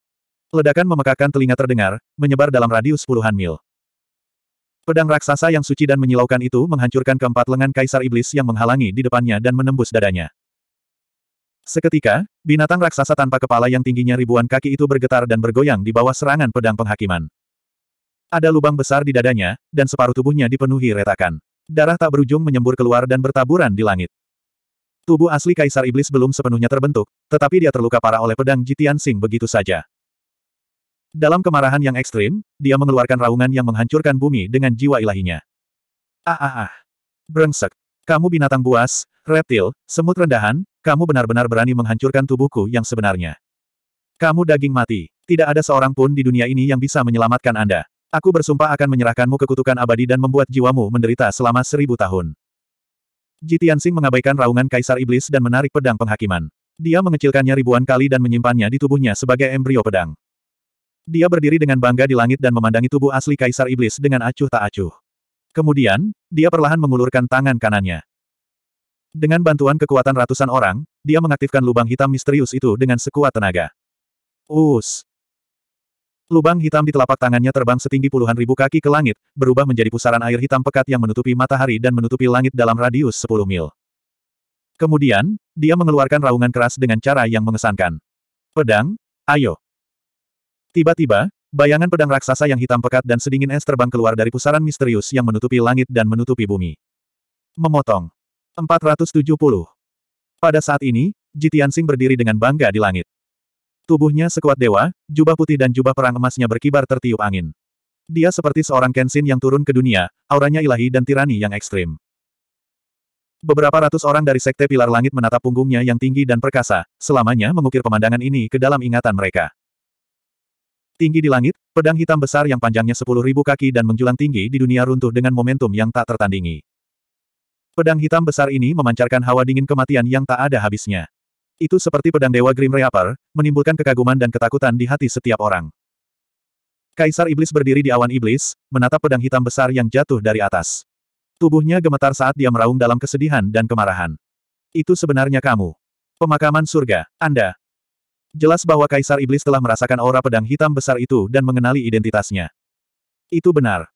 Ledakan memekakan telinga terdengar, menyebar dalam radius puluhan mil. Pedang raksasa yang suci dan menyilaukan itu menghancurkan keempat lengan Kaisar Iblis yang menghalangi di depannya dan menembus dadanya. Seketika, binatang raksasa tanpa kepala yang tingginya ribuan kaki itu bergetar dan bergoyang di bawah serangan pedang penghakiman. Ada lubang besar di dadanya, dan separuh tubuhnya dipenuhi retakan. Darah tak berujung menyembur keluar dan bertaburan di langit. Tubuh asli Kaisar Iblis belum sepenuhnya terbentuk, tetapi dia terluka parah oleh pedang Jitian Sing begitu saja. Dalam kemarahan yang ekstrim, dia mengeluarkan raungan yang menghancurkan bumi dengan jiwa ilahinya. Ah ah ah. Brengsek. Kamu binatang buas, reptil, semut rendahan, kamu benar-benar berani menghancurkan tubuhku yang sebenarnya. Kamu daging mati. Tidak ada seorang pun di dunia ini yang bisa menyelamatkan Anda. Aku bersumpah akan menyerahkanmu ke kutukan abadi dan membuat jiwamu menderita selama seribu tahun. Jitiansing mengabaikan raungan Kaisar Iblis dan menarik pedang penghakiman. Dia mengecilkannya ribuan kali dan menyimpannya di tubuhnya sebagai embrio pedang. Dia berdiri dengan bangga di langit dan memandangi tubuh asli Kaisar Iblis dengan acuh tak acuh. Kemudian, dia perlahan mengulurkan tangan kanannya. Dengan bantuan kekuatan ratusan orang, dia mengaktifkan lubang hitam misterius itu dengan sekuat tenaga. Us! Lubang hitam di telapak tangannya terbang setinggi puluhan ribu kaki ke langit, berubah menjadi pusaran air hitam pekat yang menutupi matahari dan menutupi langit dalam radius 10 mil. Kemudian, dia mengeluarkan raungan keras dengan cara yang mengesankan. Pedang, ayo. Tiba-tiba, bayangan pedang raksasa yang hitam pekat dan sedingin es terbang keluar dari pusaran misterius yang menutupi langit dan menutupi bumi. Memotong. 470. Pada saat ini, Jitiansing berdiri dengan bangga di langit. Tubuhnya sekuat dewa, jubah putih dan jubah perang emasnya berkibar tertiup angin. Dia seperti seorang Kenshin yang turun ke dunia, auranya ilahi dan tirani yang ekstrim. Beberapa ratus orang dari Sekte Pilar Langit menatap punggungnya yang tinggi dan perkasa, selamanya mengukir pemandangan ini ke dalam ingatan mereka. Tinggi di langit, pedang hitam besar yang panjangnya sepuluh ribu kaki dan menjulang tinggi di dunia runtuh dengan momentum yang tak tertandingi. Pedang hitam besar ini memancarkan hawa dingin kematian yang tak ada habisnya. Itu seperti pedang Dewa Grim Reaper, menimbulkan kekaguman dan ketakutan di hati setiap orang. Kaisar Iblis berdiri di awan iblis, menatap pedang hitam besar yang jatuh dari atas. Tubuhnya gemetar saat dia meraung dalam kesedihan dan kemarahan. Itu sebenarnya kamu. Pemakaman surga, Anda, Jelas bahwa Kaisar Iblis telah merasakan aura pedang hitam besar itu dan mengenali identitasnya. Itu benar.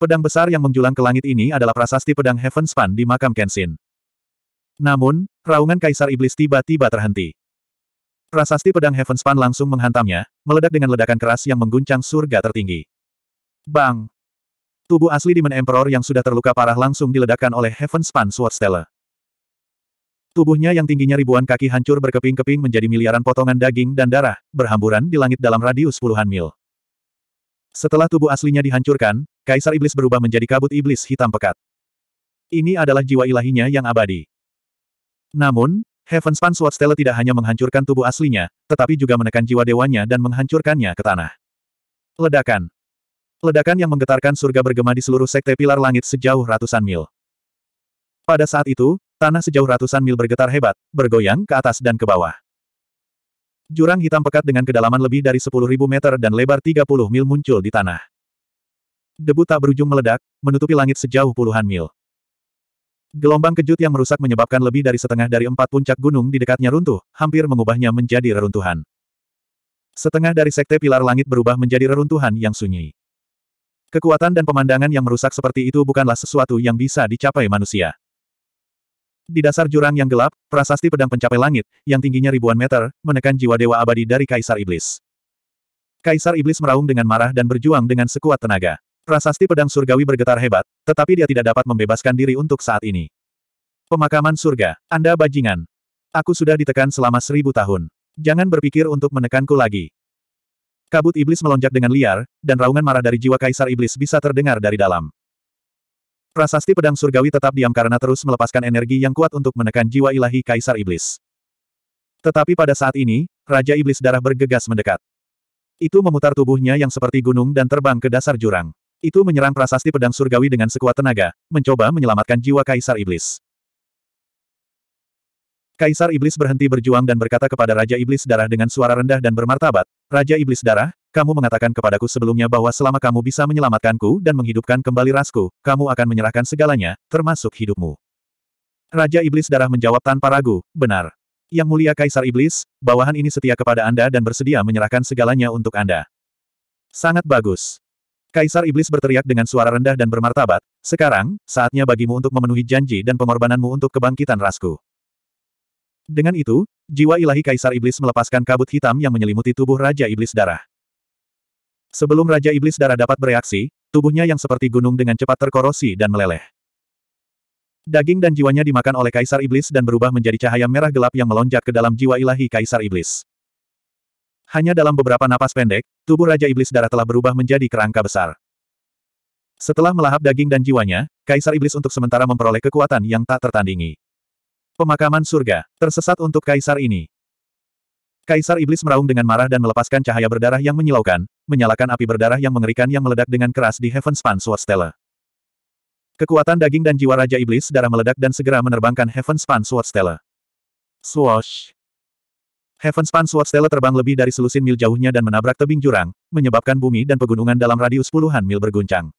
Pedang besar yang menjulang ke langit ini adalah prasasti pedang Heaven Span di makam Kenshin. Namun, raungan Kaisar Iblis tiba-tiba terhenti. Prasasti pedang Heaven Span langsung menghantamnya, meledak dengan ledakan keras yang mengguncang surga tertinggi. Bang! Tubuh asli Demon Emperor yang sudah terluka parah langsung diledakkan oleh Heaven Span Sword Stellar. Tubuhnya yang tingginya ribuan kaki hancur berkeping-keping menjadi miliaran potongan daging dan darah, berhamburan di langit dalam radius puluhan mil. Setelah tubuh aslinya dihancurkan, Kaisar Iblis berubah menjadi kabut iblis hitam pekat. Ini adalah jiwa ilahinya yang abadi. Namun, Heavenspan Sword Stele tidak hanya menghancurkan tubuh aslinya, tetapi juga menekan jiwa dewanya dan menghancurkannya ke tanah. Ledakan. Ledakan yang menggetarkan surga bergema di seluruh sekte pilar langit sejauh ratusan mil. Pada saat itu, tanah sejauh ratusan mil bergetar hebat, bergoyang ke atas dan ke bawah. Jurang hitam pekat dengan kedalaman lebih dari 10.000 meter dan lebar 30 mil muncul di tanah. Debu tak berujung meledak, menutupi langit sejauh puluhan mil. Gelombang kejut yang merusak menyebabkan lebih dari setengah dari empat puncak gunung di dekatnya runtuh, hampir mengubahnya menjadi reruntuhan. Setengah dari sekte pilar langit berubah menjadi reruntuhan yang sunyi. Kekuatan dan pemandangan yang merusak seperti itu bukanlah sesuatu yang bisa dicapai manusia. Di dasar jurang yang gelap, prasasti pedang pencapai langit, yang tingginya ribuan meter, menekan jiwa dewa abadi dari Kaisar Iblis. Kaisar Iblis meraung dengan marah dan berjuang dengan sekuat tenaga. Prasasti pedang surgawi bergetar hebat, tetapi dia tidak dapat membebaskan diri untuk saat ini. Pemakaman surga. Anda bajingan. Aku sudah ditekan selama seribu tahun. Jangan berpikir untuk menekanku lagi. Kabut iblis melonjak dengan liar, dan raungan marah dari jiwa kaisar iblis bisa terdengar dari dalam. Prasasti pedang surgawi tetap diam karena terus melepaskan energi yang kuat untuk menekan jiwa ilahi kaisar iblis. Tetapi pada saat ini, Raja Iblis Darah bergegas mendekat. Itu memutar tubuhnya yang seperti gunung dan terbang ke dasar jurang. Itu menyerang prasasti pedang surgawi dengan sekuat tenaga, mencoba menyelamatkan jiwa Kaisar Iblis. Kaisar Iblis berhenti berjuang dan berkata kepada Raja Iblis Darah dengan suara rendah dan bermartabat, Raja Iblis Darah, kamu mengatakan kepadaku sebelumnya bahwa selama kamu bisa menyelamatkanku dan menghidupkan kembali rasku, kamu akan menyerahkan segalanya, termasuk hidupmu. Raja Iblis Darah menjawab tanpa ragu, benar. Yang mulia Kaisar Iblis, bawahan ini setia kepada Anda dan bersedia menyerahkan segalanya untuk Anda. Sangat bagus. Kaisar Iblis berteriak dengan suara rendah dan bermartabat, sekarang, saatnya bagimu untuk memenuhi janji dan pengorbananmu untuk kebangkitan rasku. Dengan itu, jiwa ilahi Kaisar Iblis melepaskan kabut hitam yang menyelimuti tubuh Raja Iblis Darah. Sebelum Raja Iblis Darah dapat bereaksi, tubuhnya yang seperti gunung dengan cepat terkorosi dan meleleh. Daging dan jiwanya dimakan oleh Kaisar Iblis dan berubah menjadi cahaya merah gelap yang melonjak ke dalam jiwa ilahi Kaisar Iblis. Hanya dalam beberapa napas pendek, tubuh Raja Iblis Darah telah berubah menjadi kerangka besar. Setelah melahap daging dan jiwanya, Kaisar Iblis untuk sementara memperoleh kekuatan yang tak tertandingi. Pemakaman surga, tersesat untuk Kaisar ini. Kaisar Iblis meraung dengan marah dan melepaskan cahaya berdarah yang menyilaukan, menyalakan api berdarah yang mengerikan yang meledak dengan keras di Heavenspan Sword Stella. Kekuatan daging dan jiwa Raja Iblis darah meledak dan segera menerbangkan Heavenspan Sword Stella. Swoosh! Heavenspan Sword Stella terbang lebih dari selusin mil jauhnya dan menabrak tebing jurang, menyebabkan bumi dan pegunungan dalam radius puluhan mil berguncang.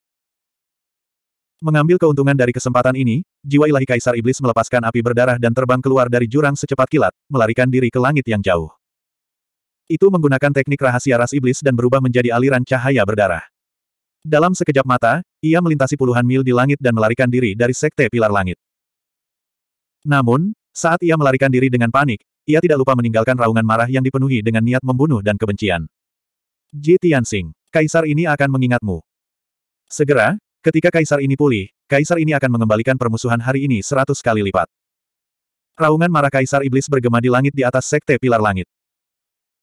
Mengambil keuntungan dari kesempatan ini, jiwa ilahi Kaisar Iblis melepaskan api berdarah dan terbang keluar dari jurang secepat kilat, melarikan diri ke langit yang jauh. Itu menggunakan teknik rahasia ras iblis dan berubah menjadi aliran cahaya berdarah. Dalam sekejap mata, ia melintasi puluhan mil di langit dan melarikan diri dari sekte pilar langit. Namun, saat ia melarikan diri dengan panik, ia tidak lupa meninggalkan raungan marah yang dipenuhi dengan niat membunuh dan kebencian. Ji Tianxing, kaisar ini akan mengingatmu. Segera, ketika kaisar ini pulih, kaisar ini akan mengembalikan permusuhan hari ini seratus kali lipat. Raungan marah kaisar iblis bergema di langit di atas sekte pilar langit.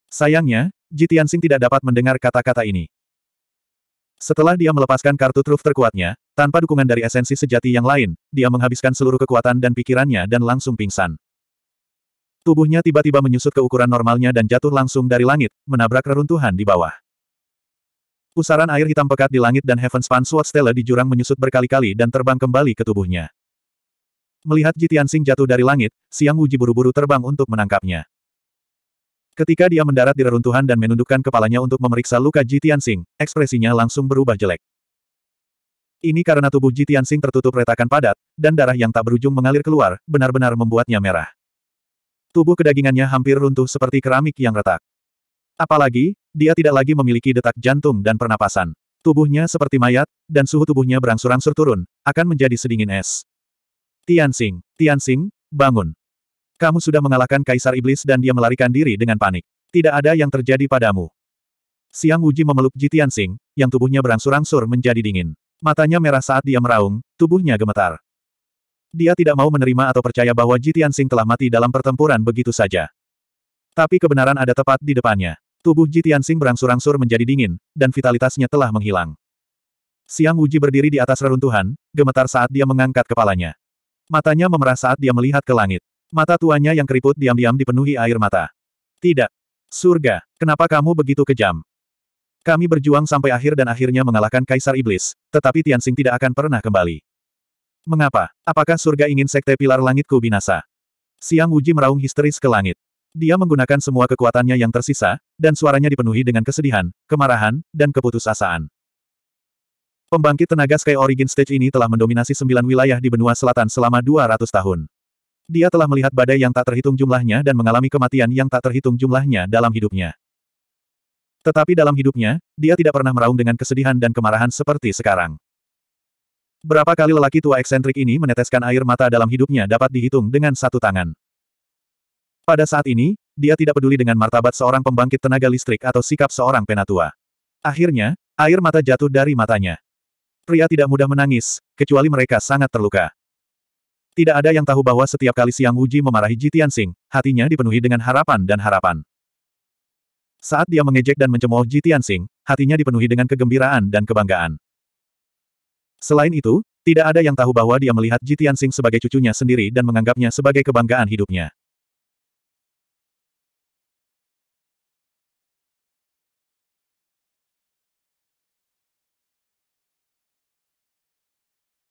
Sayangnya, Ji Tianxing tidak dapat mendengar kata-kata ini. Setelah dia melepaskan kartu truf terkuatnya, tanpa dukungan dari esensi sejati yang lain, dia menghabiskan seluruh kekuatan dan pikirannya dan langsung pingsan. Tubuhnya tiba-tiba menyusut ke ukuran normalnya dan jatuh langsung dari langit, menabrak reruntuhan di bawah. Pusaran air hitam pekat di langit dan Heavenspan Sword Stella di jurang menyusut berkali-kali dan terbang kembali ke tubuhnya. Melihat Jitiansing jatuh dari langit, Siang Wuji buru-buru terbang untuk menangkapnya. Ketika dia mendarat di reruntuhan dan menundukkan kepalanya untuk memeriksa luka Jitiansing, ekspresinya langsung berubah jelek. Ini karena tubuh Jitiansing tertutup retakan padat, dan darah yang tak berujung mengalir keluar, benar-benar membuatnya merah. Tubuh kedagingannya hampir runtuh seperti keramik yang retak. Apalagi, dia tidak lagi memiliki detak jantung dan pernapasan. Tubuhnya seperti mayat, dan suhu tubuhnya berangsur-angsur turun, akan menjadi sedingin es. Tianxing, Tianxing, bangun. Kamu sudah mengalahkan Kaisar Iblis dan dia melarikan diri dengan panik. Tidak ada yang terjadi padamu. Siang Wuji memeluk Ji Tianxing, yang tubuhnya berangsur-angsur menjadi dingin. Matanya merah saat dia meraung, tubuhnya gemetar. Dia tidak mau menerima atau percaya bahwa Jitian Sing telah mati dalam pertempuran begitu saja. Tapi kebenaran ada tepat di depannya. Tubuh Jitian Sing berangsur-angsur menjadi dingin, dan vitalitasnya telah menghilang. Siang Wuji berdiri di atas reruntuhan, gemetar saat dia mengangkat kepalanya. Matanya memerah saat dia melihat ke langit. Mata tuanya yang keriput diam-diam dipenuhi air mata. Tidak. Surga, kenapa kamu begitu kejam? Kami berjuang sampai akhir dan akhirnya mengalahkan Kaisar Iblis, tetapi Tianxing tidak akan pernah kembali. Mengapa? Apakah surga ingin sekte pilar langitku binasa? Siang Wuji meraung histeris ke langit. Dia menggunakan semua kekuatannya yang tersisa, dan suaranya dipenuhi dengan kesedihan, kemarahan, dan keputusasaan. Pembangkit tenaga Sky Origin Stage ini telah mendominasi sembilan wilayah di benua selatan selama 200 tahun. Dia telah melihat badai yang tak terhitung jumlahnya dan mengalami kematian yang tak terhitung jumlahnya dalam hidupnya. Tetapi dalam hidupnya, dia tidak pernah meraung dengan kesedihan dan kemarahan seperti sekarang. Berapa kali lelaki tua eksentrik ini meneteskan air mata dalam hidupnya dapat dihitung dengan satu tangan. Pada saat ini, dia tidak peduli dengan martabat seorang pembangkit tenaga listrik atau sikap seorang penatua. Akhirnya, air mata jatuh dari matanya. Pria tidak mudah menangis, kecuali mereka sangat terluka. Tidak ada yang tahu bahwa setiap kali Siang Wuji memarahi Ji Tianxing, hatinya dipenuhi dengan harapan dan harapan. Saat dia mengejek dan mencemooh Ji Tianxing, hatinya dipenuhi dengan kegembiraan dan kebanggaan. Selain itu, tidak ada yang tahu bahwa dia melihat Ji Tianxing sebagai cucunya sendiri dan menganggapnya sebagai kebanggaan hidupnya.